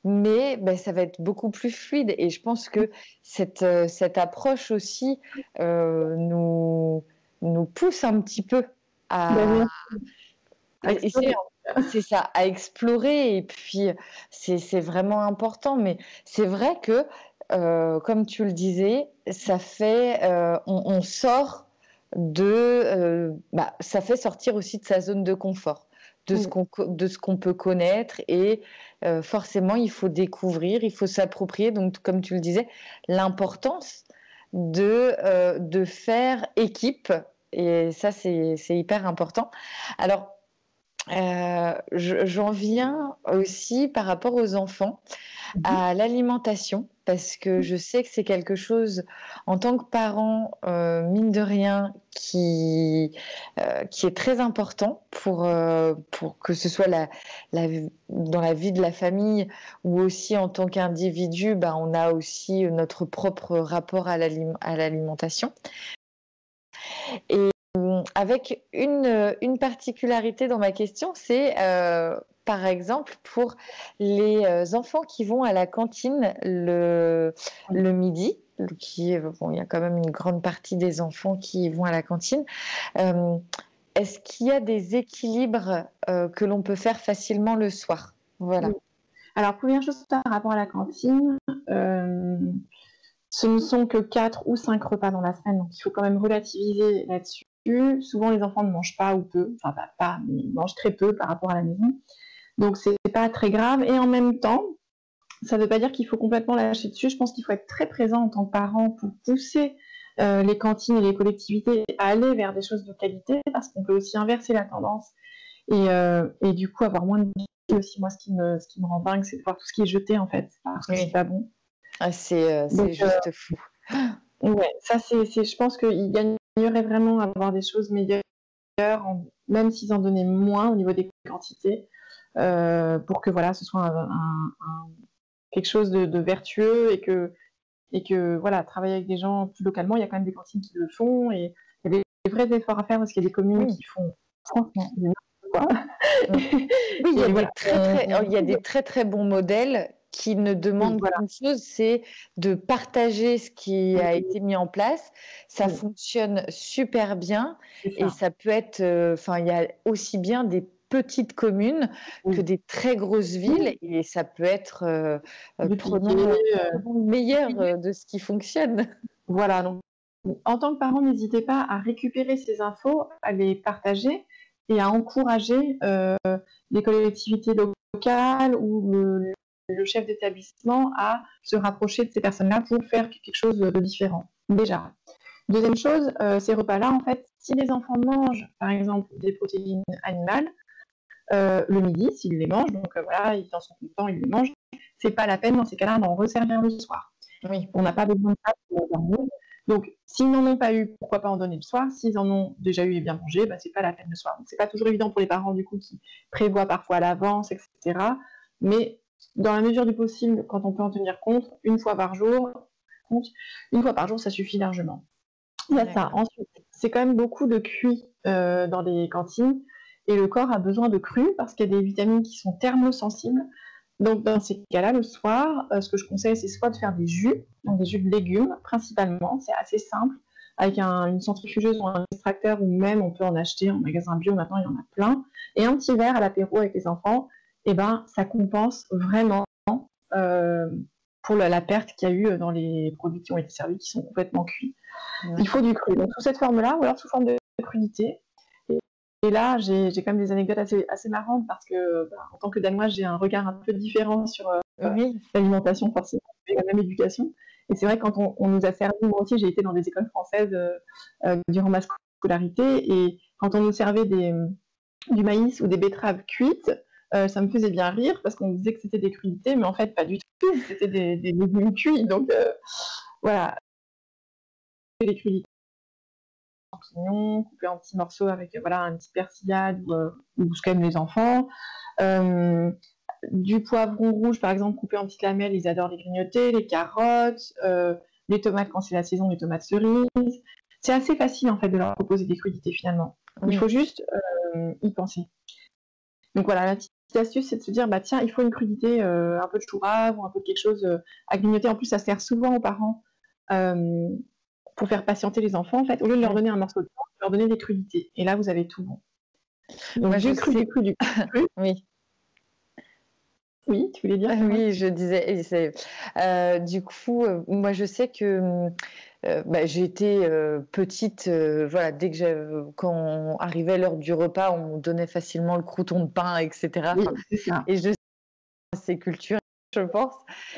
mais ben, ça va être beaucoup plus fluide. Et je pense que cette, euh, cette approche aussi euh, nous, nous pousse un petit peu à, c'est ça, à explorer. Et puis, c'est vraiment important. Mais c'est vrai que, euh, comme tu le disais, ça fait, euh, on, sort de, bah, ça fait sortir aussi de sa zone de confort, de ce qu'on de ce qu'on peut connaître. Et forcément, il faut découvrir, il faut s'approprier. Donc, comme tu le disais, l'importance de, de faire équipe. Et ça, c'est hyper important. Alors, euh, j'en viens aussi par rapport aux enfants mhm. à l'alimentation parce que je sais que c'est quelque chose en tant que parent euh, mine de rien qui euh, qui est très important pour pour que ce soit la, dans la vie de la famille ou aussi en tant qu'individu bah, on a aussi notre propre rapport à l'alimentation. Et avec une, particularité dans ma question, c'est euh, par exemple pour les euh, enfants qui vont à la cantine le, le midi, qui, bon, il y a quand même une grande partie des enfants qui vont à la cantine. Euh, est-ce qu'il y a des équilibres que l'on peut faire facilement le soir? Voilà. Alors, première chose par rapport à la cantine, ce ne sont que 4 ou 5 repas dans la semaine, donc il faut quand même relativiser là-dessus. Souvent, les enfants ne mangent pas ou peu, enfin pas, mais ils mangent très peu par rapport à la maison. Donc, c'est pas très grave. Et en même temps, ça ne veut pas dire qu'il faut complètement lâcher dessus. Je pense qu'il faut être très présent en tant que parent pour pousser euh, les cantines et les collectivités à aller vers des choses de qualité, parce qu'on peut aussi inverser la tendance et, euh, du coup avoir moins de aussi. Moi, ce qui me, ce qui me rend dingue, c'est de voir tout ce qui est jeté en fait, parce que c'est pas bon. Ah, c'est euh, juste fou. Ouais, ça c'est, je pense qu'il gagne aurait vraiment à avoir des choses meilleures, même s'ils en donnaient moins au niveau des quantités, euh, pour que voilà, ce soit un, quelque chose de, vertueux et que, et que voilà, travailler avec des gens plus localement, il y a quand même des cantines qui le font et il y a des, vrais efforts à faire parce qu'il y a des communes qui font franchement oui, il y, a des très, très, il y a des très très bons modèles qui ne demande qu'une chose, c'est de partager ce qui a été mis en place. Ça fonctionne super bien et ça. peut être, euh, enfin, il y a aussi bien des petites communes que des très grosses villes et ça peut être euh, euh, le meilleur de ce qui fonctionne. Voilà, donc en tant que parent, n'hésitez pas à récupérer ces infos, à les partager et à encourager les collectivités locales ou le, le chef d'établissement à se rapprocher de ces personnes-là pour faire quelque chose de différent. Déjà. Deuxième chose, euh, ces repas-là, en fait, si les enfants mangent, par exemple, des protéines animales, euh, le midi, s'ils les mangent, donc euh, voilà, ils en sont contents, ils les mangent, c'est pas la peine dans ces cas-là d'en resservir le soir. Oui. On n'a pas besoin de ça pour. Donc, s'ils n'en ont pas eu, pourquoi pas en donner le soir? S'ils en ont déjà eu et bien mangé, bah, c'est pas la peine le soir. Donc, c'est pas toujours évident pour les parents, du coup, qui prévoient parfois à l'avance, etc. Mais dans la mesure du possible, quand on peut en tenir compte, une fois par jour, une fois par jour, ça suffit largement. Il y a ça. Ensuite, c'est quand même beaucoup de cuit euh, dans les cantines et le corps a besoin de cru parce qu'il y a des vitamines qui sont thermosensibles. Donc dans ces cas-là, le soir, euh, ce que je conseille, c'est soit de faire des jus, donc des jus de légumes principalement, c'est assez simple, avec une centrifugeuse ou un extracteur, ou même on peut en acheter en magasin bio, maintenant il y en a plein, et un petit verre à l'apéro avec les enfants, eh ben, ça compense vraiment euh, pour la, perte qu'il y a eu dans les produits qui ont été servis, qui sont complètement cuits. Il faut du cru. Donc, sous cette forme-là, ou alors sous forme de crudité. Et, là, j'ai quand même des anecdotes assez, assez marrantes parce que, bah, en tant que Danois, j'ai un regard un peu différent sur euh, l'alimentation, forcément, la même éducation. Et c'est vrai, quand on, nous a servi, moi aussi, j'ai été dans des écoles françaises euh, durant ma scolarité, et quand on nous servait des, du maïs ou des betteraves cuites, euh, ça me faisait bien rire parce qu'on disait que c'était des crudités, mais en fait, pas du tout. C'était des, légumes cuits. Donc, euh, voilà. Les crudités champignons, coupés en petits morceaux avec voilà, un petit persillade ou, euh, ou ce qu'aiment les enfants. du poivron rouge, par exemple, coupé en petites lamelles, ils adorent les grignoter, les carottes, les tomates quand c'est la saison, les tomates cerises. C'est assez facile en fait de leur proposer des crudités finalement. Il faut juste y penser. Donc voilà, la petite astuce, c'est de se dire, bah tiens, il faut une crudité, euh, un peu de choura ou un peu de quelque chose euh, à grignoter. En plus, ça sert souvent aux parents euh, pour faire patienter les enfants. En fait, au lieu de leur donner un morceau de pain, leur donner des crudités. Et là, vous avez tout bon. Donc, du cru, du cru, du cru. oui. Oui, tu voulais dire Oui, je disais. Euh, du coup, euh, moi, je sais que euh, bah, j'ai été petite. voilà, dès que quand arrivait l'heure du repas, on donnait facilement le crouton de pain, etc. Et je c'est culturel je pense.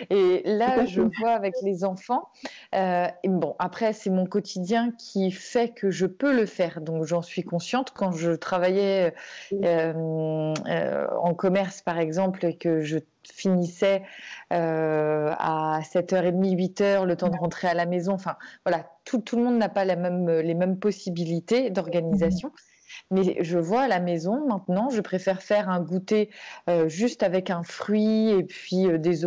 Et là, je vois avec les enfants, euh, bon, après, c'est mon quotidien qui fait que je peux le faire. Donc, j'en suis consciente. Quand je travaillais euh, euh, en commerce, par exemple, et que je finissais à 7h30, 8h, le temps de rentrer à la maison, enfin, voilà, tout, tout le monde n'a pas la même, les mêmes possibilités d'organisation. Mais je vois à la maison maintenant, je préfère faire un goûter euh, juste avec un fruit et puis euh, des,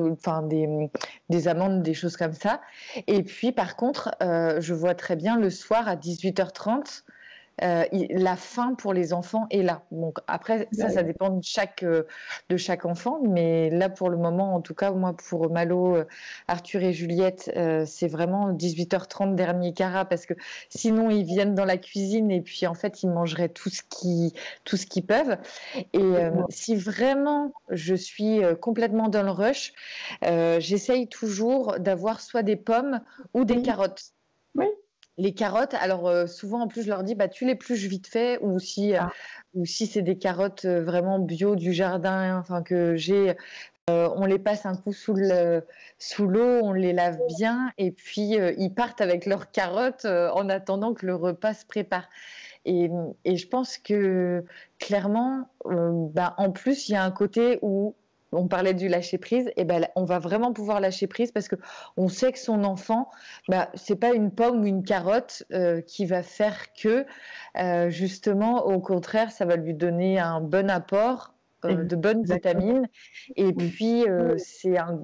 des, amandes, des choses comme ça. Et puis par contre, euh, je vois très bien le soir à 18h30 euh, la faim pour les enfants est là. Donc après, ça, ça dépend de chaque, euh, de chaque enfant, mais là pour le moment, en tout cas, moi pour Malo, euh, Arthur et Juliette, c'est vraiment 18h30 dernier carat parce que sinon ils viennent dans la cuisine et puis en fait ils mangeraient tout ce qui, tout ce qu'ils peuvent. Et si vraiment je suis complètement dans le rush, j'essaye toujours d'avoir soit des pommes ou des carottes. Oui les carottes, alors euh, souvent en plus je leur dis bah tu l'épluches vite fait ou si euh, ah. ou si c'est des carottes euh, vraiment bio du jardin, enfin que j'ai, on les passe un coup sous le sous l'eau, on les lave bien et puis ils partent avec leurs carottes en attendant que le repas se prépare. Et, et je pense que clairement, bah, en plus il y a un côté où on parlait du lâcher prise, et ben on va vraiment pouvoir lâcher prise parce que on sait que son enfant, bah, c'est pas une pomme ou une carotte euh, qui va faire que euh, justement, au contraire, ça va lui donner un bon apport euh, de bonnes vitamines. Et puis c'est un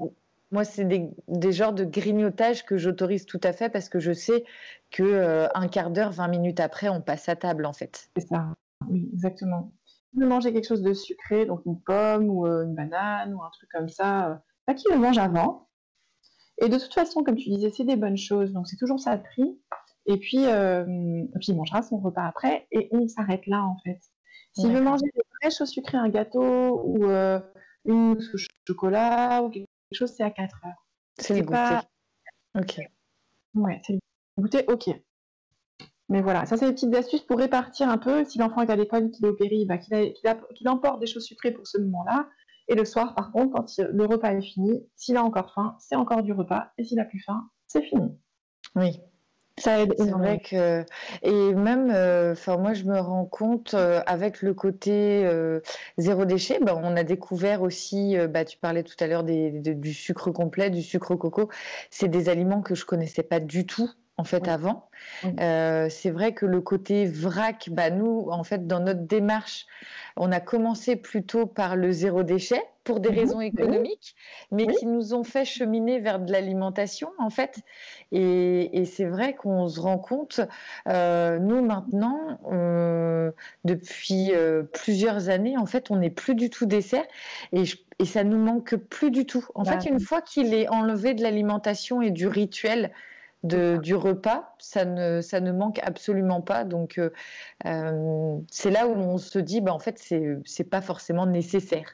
moi, c'est des, des, genres de grignotage que j'autorise tout à fait parce que je sais que un quart d'heure, 20 minutes après, on passe à table en fait. C'est ça, oui, exactement de manger quelque chose de sucré, donc une pomme ou euh, une banane ou un truc comme ça, euh, bah, qu'il le mange avant. Et de toute façon, comme tu disais, c'est des bonnes choses, donc c'est toujours ça de prix. Et puis, euh, puis il mangera son repas après et on s'arrête là en fait. S'il veut manger des vraies choses sucrées, un gâteau ou une mousse au chocolat ou quelque chose, c'est à 4 heures. C'est le goûter. Ok. Ouais, c'est le goûter, ok. Mais voilà, ça c'est des petites astuces pour répartir un peu. Si l'enfant est à l'école, qu'il est au péri, bah, qu'il emporte des choses sucrées pour ce moment-là. Et le soir, par contre, quand le repas est fini, s'il a encore faim, c'est encore du repas. Et s'il a plus faim, c'est fini. Oui. Ça aide. C'est vrai que et même, euh, moi je me rends compte euh, avec le côté euh, zéro déchet, bah, on a découvert aussi, bah, tu parlais tout à l'heure du sucre complet, du sucre coco, c'est des aliments que je connaissais pas du tout en fait avant. Euh, c'est vrai que le côté vrac, bah nous en fait dans notre démarche, on a commencé plutôt par le zéro déchet pour des mhm. raisons économiques, mais qui nous ont fait cheminer vers de l'alimentation en fait. Et, c'est vrai qu'on se rend compte, euh, nous maintenant, depuis euh, plusieurs années, en fait, on n'est plus du tout dessert et, et ça nous manque plus du tout. En fait, une fois qu'il est enlevé de l'alimentation et du rituel de, du repas, ça ne, ça ne manque absolument pas. Donc, euh, euh, c'est là où on se dit, bah, en fait, c'est, pas forcément nécessaire.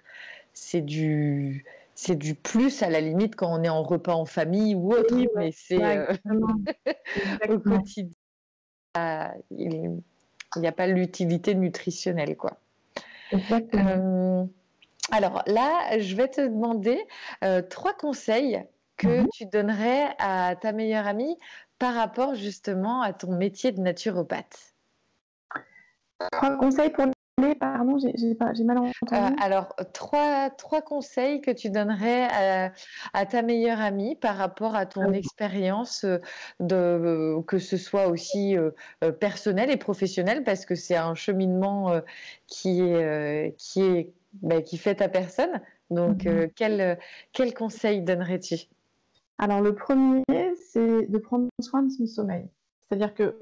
C'est du, c'est du plus à la limite quand on est en repas en famille ou autre, mais c'est euh, au quotidien. il n'y a pas l'utilité nutritionnelle, quoi. alors là, je vais te demander trois conseils que mhm. tu donnerais à ta meilleure amie par rapport justement à ton métier de naturopathe? Trois conseils pour les, pardon, j'ai mal entendu. Euh, alors, trois, trois conseils que tu donnerais à, ta meilleure amie par rapport à ton ah expérience, euh, de, que ce soit aussi euh, personnel et professionnel, parce que c'est un cheminement qui, est, qui, est, bah, qui fait ta personne. Donc, mhm. quel, quel conseil donnerais-tu? Alors le premier, c'est de prendre soin de son sommeil. C'est-à-dire que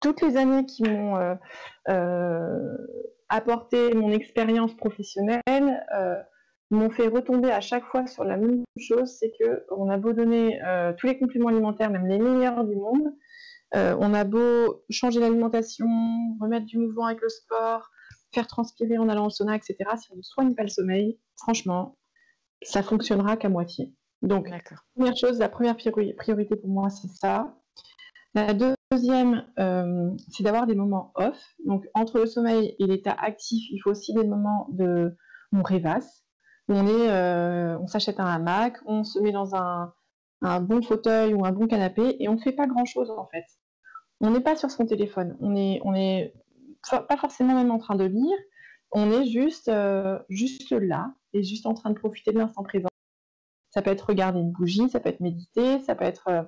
toutes les années qui m'ont euh, euh, apporté mon expérience professionnelle euh, m'ont fait retomber à chaque fois sur la même chose, c'est que on a beau donner tous les compléments alimentaires, même les meilleurs du monde, on a beau changer l'alimentation, remettre du mouvement avec le sport, faire transpirer en allant au sauna, etc., si on ne soigne pas le sommeil, franchement, ça fonctionnera qu'à moitié. Donc, première chose, la première priorité pour moi, c'est ça. La deuxième, euh, c'est d'avoir des moments off. Donc, entre le sommeil et l'état actif, il faut aussi des moments de on rêvasse. On est, euh, on s'achète un hamac, on se met dans un, bon fauteuil ou un bon canapé et on ne fait pas grand chose en fait. On n'est pas sur son téléphone. On est, on est pas forcément même en train de lire. On est juste, euh, juste là et juste en train de profiter de l'instant présent. Ça peut être regarder une bougie, ça peut être méditer, ça peut être euh,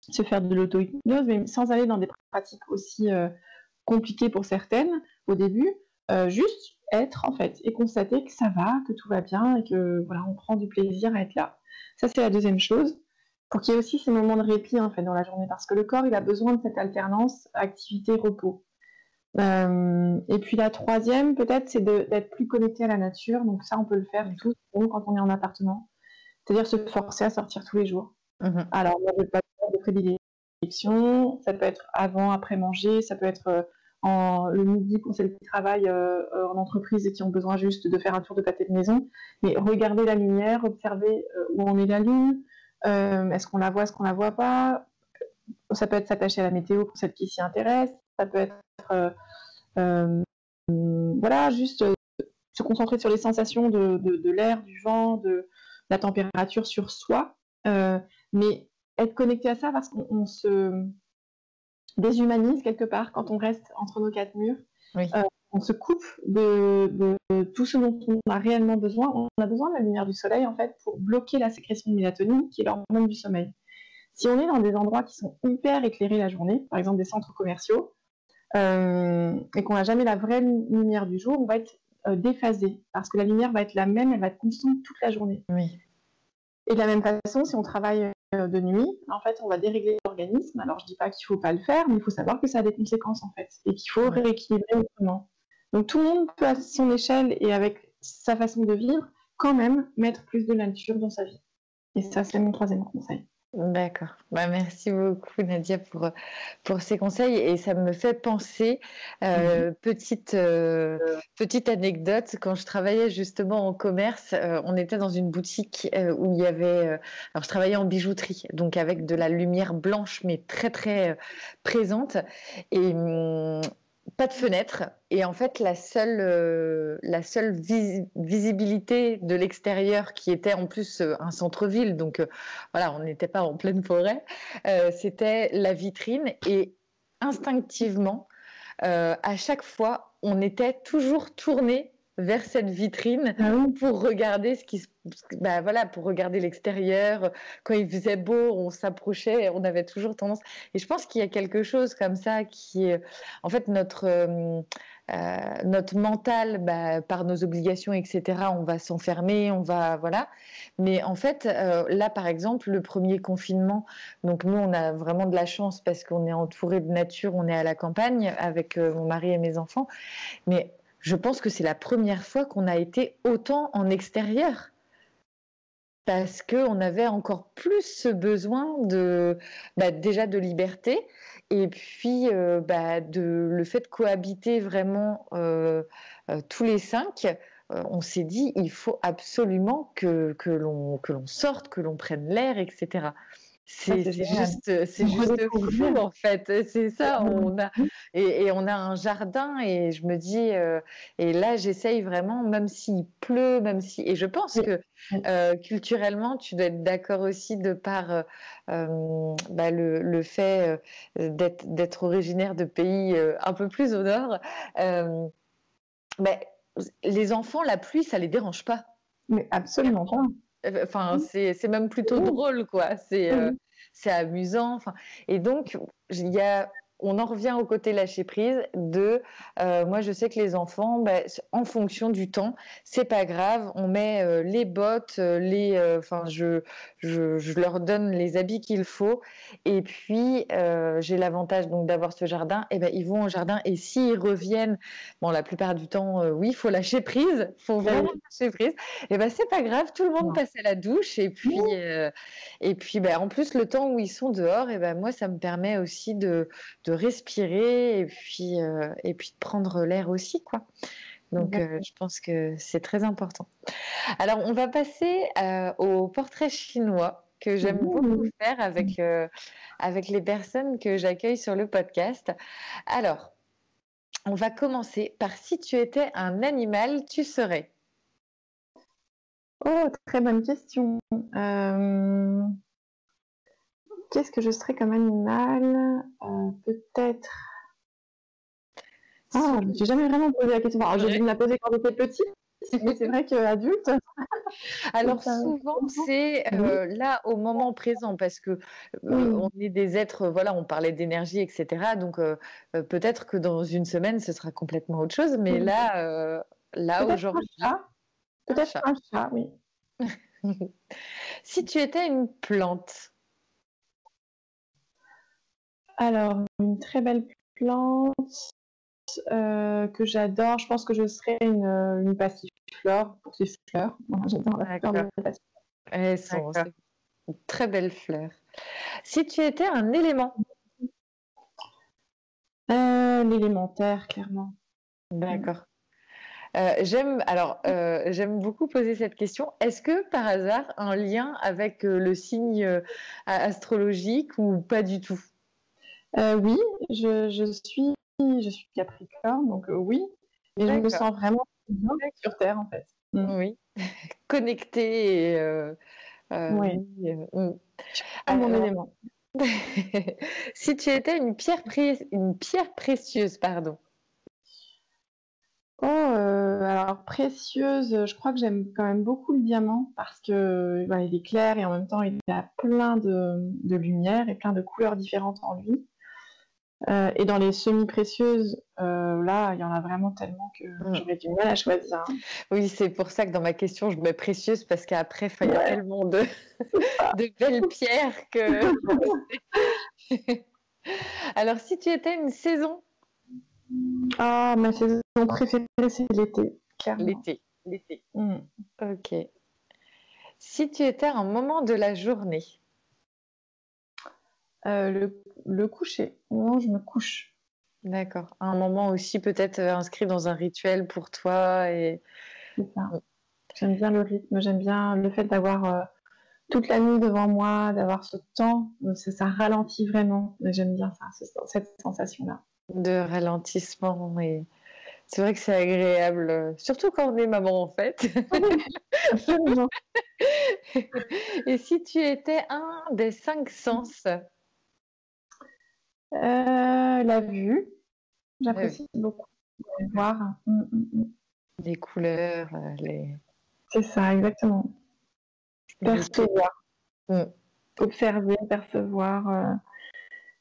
se faire de l'auto-hypnose, mais sans aller dans des pratiques aussi euh, compliquées pour certaines au début. juste être en fait et constater que ça va, que tout va bien et que voilà, on prend du plaisir à être là. Ça c'est la deuxième chose pour qu'il y ait aussi ces moments de répit en fait dans la journée parce que le corps il a besoin de cette alternance activité repos. Euh, et puis la troisième, peut-être, c'est d'être plus connecté à la nature. Donc ça, on peut le faire tout quand on est en appartement. C'est-à-dire se forcer à sortir tous les jours. Mhm. Alors, moi, je pas de prédilection. Ça peut être avant, après manger. Ça peut être euh, en, le midi pour celles qui travaillent euh, en entreprise et qui ont besoin juste de faire un tour de pâté de maison. Mais regarder la lumière, observer où on est la lune. est-ce qu'on la voit, est-ce qu'on la voit pas? Ça peut être s'attacher à la météo pour celles qui s'y intéressent ça peut être euh, euh, voilà, juste euh, se concentrer sur les sensations de, l'air, du vent, de la température sur soi, mais être connecté à ça parce qu'on se déshumanise quelque part quand on reste entre nos quatre murs. on se coupe de, tout ce dont on a réellement besoin. On a besoin de la lumière du soleil en fait pour bloquer la sécrétion de mélatonine qui est l'hormone du sommeil. Si on est dans des endroits qui sont hyper éclairés la journée, par exemple des centres commerciaux, euh, et qu'on n'a jamais la vraie lumière du jour, on va être euh, déphasé parce que la lumière va être la même, elle va être constante toute la journée. Oui. Et de la même façon, si on travaille euh, de nuit, en fait, on va dérégler l'organisme. Alors, je dis pas qu'il faut pas le faire, mais il faut savoir que ça a des conséquences en fait et qu'il faut rééquilibrer autrement. Donc, tout le monde peut à son échelle et avec sa façon de vivre, quand même mettre plus de nature dans sa vie. Et ça, c'est mon troisième conseil. D'accord. Bah, merci beaucoup Nadia pour, pour ces conseils et ça me fait penser, euh, mhm. petite, euh, petite anecdote, quand je travaillais justement en commerce, euh, on était dans une boutique où il y avait, alors je travaillais en bijouterie, donc avec de la lumière blanche mais très très présente et hum, pas de fenêtre. Et en fait la seule euh, la seule visibilité de l'extérieur qui était en plus euh, un centre-ville donc euh, voilà on n'était pas en pleine forêt c'était la vitrine. Et instinctivement à chaque fois on était toujours tourné vers cette vitrine ah pour regarder ce qui se bah voilà pour regarder l'extérieur quand il faisait beau on s'approchait on avait toujours tendance. Et je pense qu'il y a quelque chose comme ça qui est en fait notre euh, euh, notre mental bah, par nos obligations etc on va s'enfermer on va voilà. Mais en fait euh, là par exemple le premier confinement donc nous on a vraiment de la chance parce qu'on est entouré de nature on est à la campagne avec mon mari et mes enfants. Mais je pense que c'est la première fois qu'on a été autant en extérieur. Parce qu'on avait encore plus ce besoin de bah, déjà de liberté et puis euh, bah, de le fait de cohabiter vraiment euh, euh, tous les cinq on s'est dit il faut absolument que, que l'on sorte que l'on prenne l'air etc c'est juste, c'est juste fou en fait. C'est ça. On a et, on a un jardin et je me dis euh, et là j'essaye vraiment, même s'il pleut, même si et je pense que euh, culturellement tu dois être d'accord aussi de par euh, bah, le, le, fait d'être d'être originaire de pays un peu plus au nord. Bah, les enfants, la pluie, ça les dérange pas. Mais absolument pas. Enfin, c'est même plutôt drôle, quoi. C'est euh, c'est amusant. Enfin, et donc, il y a on en revient au côté lâcher prise de euh, moi je sais que les enfants bah, en fonction du temps c'est pas grave on met euh, les bottes euh, les enfin je, je, je leur donne les habits qu'il faut. Et puis j'ai l'avantage donc d'avoir ce jardin. Et ben ils vont au jardin. Et s'ils reviennent bon la plupart du temps oui il faut lâcher prise. Faut vraiment lâcher prise. Et ben c'est pas grave. Tout le monde passe à la douche. Et puis et puis ben en plus le temps où ils sont dehors et ben moi ça me permet aussi de, de respirer et puis, euh, et puis de prendre l'air aussi, quoi. Donc, je pense que c'est très important. Alors, on va passer au portrait chinois que j'aime beaucoup faire avec, avec les personnes que j'accueille sur le podcast. Alors, on va commencer par si tu étais un animal, tu serais? Oh, très bonne question. Euh, qu'est-ce que je serais comme animal? Euh, Peut-être. Ah, je n'ai jamais vraiment posé la question. Alors, j'ai dû me la poser quand j'étais petite, mais c'est vrai qu'adulte. Alors souvent c'est euh, là au moment présent parce que on est des êtres, voilà, on parlait d'énergie, etc. Donc peut-être que dans une semaine ce sera complètement autre chose, mais là, là aujourd'hui. Peut-être un chat, oui. si tu étais une plante Alors, une très belle plante euh, que j'adore, je pense que je serais une, une passiflore pour ces fleurs. j'adore la fleur de Elles sont une très belle fleur. Si tu étais un élément? Euh, L'élémentaire, clairement. D'accord. Euh, j'aime alors euh, j'aime beaucoup poser cette question. Est-ce que par hasard un lien avec euh, le signe astrologique ou pas du tout? Oui, je, je, suis je suis Capricorne, donc oui. Et je me sens vraiment sur Terre en fait. Mm. Oui, connectée. Et, oui. Mm. À mon élément. si tu étais une pierre, une pierre précieuse, pardon, Oh, euh, alors précieuse, je crois que j'aime quand même beaucoup le diamant parce que bah, il est clair et en même temps il a plein de, lumière et plein de couleurs différentes en lui. Euh, et dans les semi-précieuses, euh, là, il y en a vraiment tellement que mm. j'aurais du mal à choisir. Hein. Oui, c'est pour ça que dans ma question, je mets précieuse parce qu'après, il y a tellement de, de belles pierres que. Alors, si tu étais une saison? Ah, ma saison préférée, c'est l'été, L'été, l'été. Mm. Ok. Si tu étais un moment de la journée euh, le, coucher. Non, je me couche. D'accord. Un moment aussi peut-être euh, inscrit dans un rituel pour toi et. Mm. J'aime bien le rythme, j'aime bien le fait d'avoir euh, toute la nuit devant moi, d'avoir ce temps. Ça, ça ralentit vraiment. J'aime bien ça, cette sensation-là de ralentissement et c'est vrai que c'est agréable, surtout quand on est maman en fait. et si tu étais un des cinq sens La vue. J'apprécie beaucoup voir. Mm, mm, mm. Les couleurs, euh, les. C'est ça, exactement. Percevoir. Observer, percevoir. Euh,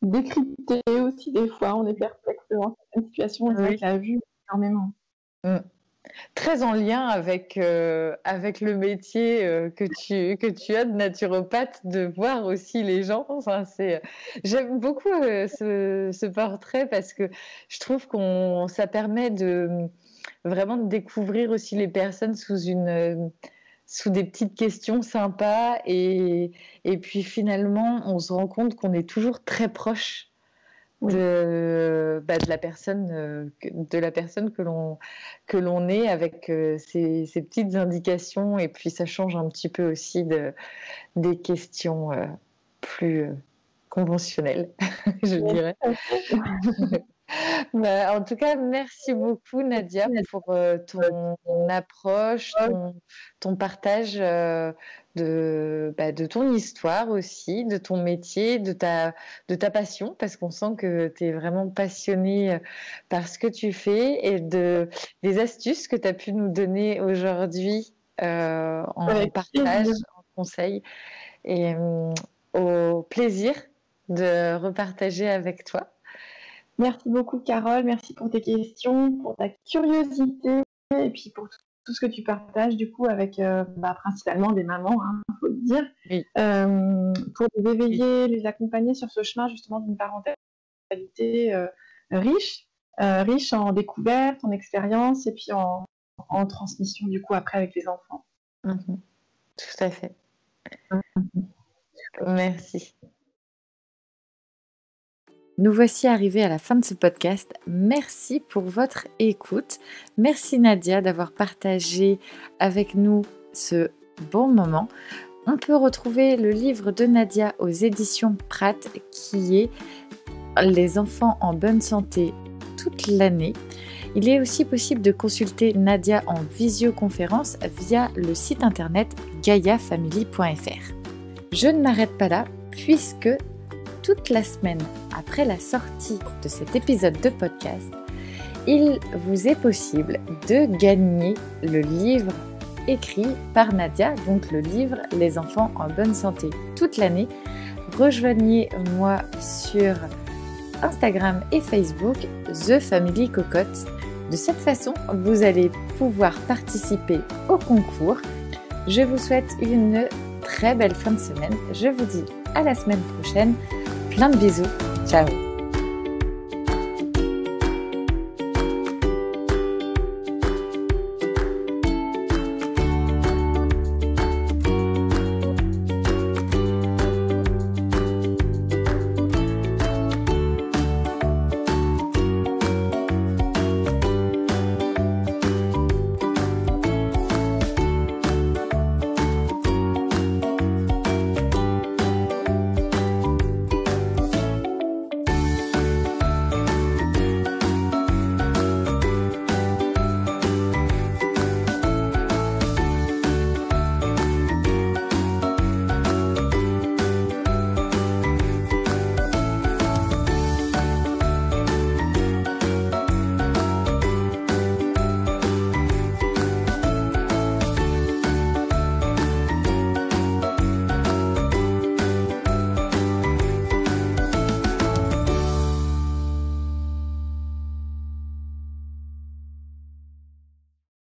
décrypter aussi des fois. On est perplexe devant certaines situations. Oui. la vue énormément. Très en lien avec, euh, avec le métier euh, que, tu, que tu as de naturopathe, de voir aussi les gens. C'est, j'aime beaucoup euh, ce, ce, portrait parce que je trouve qu'on ça permet de vraiment de découvrir aussi les personnes sous une sous des petites questions sympas et, et puis finalement on se rend compte qu'on est toujours très proche de, bah, de la personne euh, de la personne que l'on que l'on est avec euh, ces, ces, petites indications. Et puis ça change un petit peu aussi de des questions euh, plus conventionnelles je dirais. Bah, en tout cas, merci beaucoup Nadia pour ton, approche, ton, partage de, bah, de ton histoire aussi, de ton métier, de ta, de ta passion, parce qu'on sent que tu es vraiment passionnée euh, par ce que tu fais et de, des astuces que tu as pu nous donner aujourd'hui en partage, en conseil. Et au plaisir de repartager avec toi. Merci beaucoup, Carole. Merci pour tes questions, pour ta curiosité et puis pour tout ce que tu partages du coup avec euh, bah, principalement des mamans, il hein, faut le dire, euh, pour les éveiller, les accompagner sur ce chemin justement d'une parentalité euh, riche, riche en découvertes, en expériences et puis en, transmission du coup après avec les enfants. Mhm. Tout à fait. Mhm. Merci. Nous voici arrivés à la fin de ce podcast. Merci pour votre écoute. Merci Nadia d'avoir partagé avec nous ce bon moment. On peut retrouver le livre de Nadia aux éditions Pratt qui est Les enfants en bonne santé toute l'année. Il est aussi possible de consulter Nadia en visioconférence via le site internet gaiafamily.fr. Je ne m'arrête pas là puisque toute la semaine après la sortie de cet épisode de podcast, il vous est possible de gagner le livre écrit par Nadia, donc le livre Les enfants en bonne santé toute l'année. Rejoignez-moi sur Instagram et Facebook The Family Cocotte. De cette façon, vous allez pouvoir participer au concours. Je vous souhaite une très belle fin de semaine. Je vous dis à la semaine prochaine. Plein de bisous. Ciao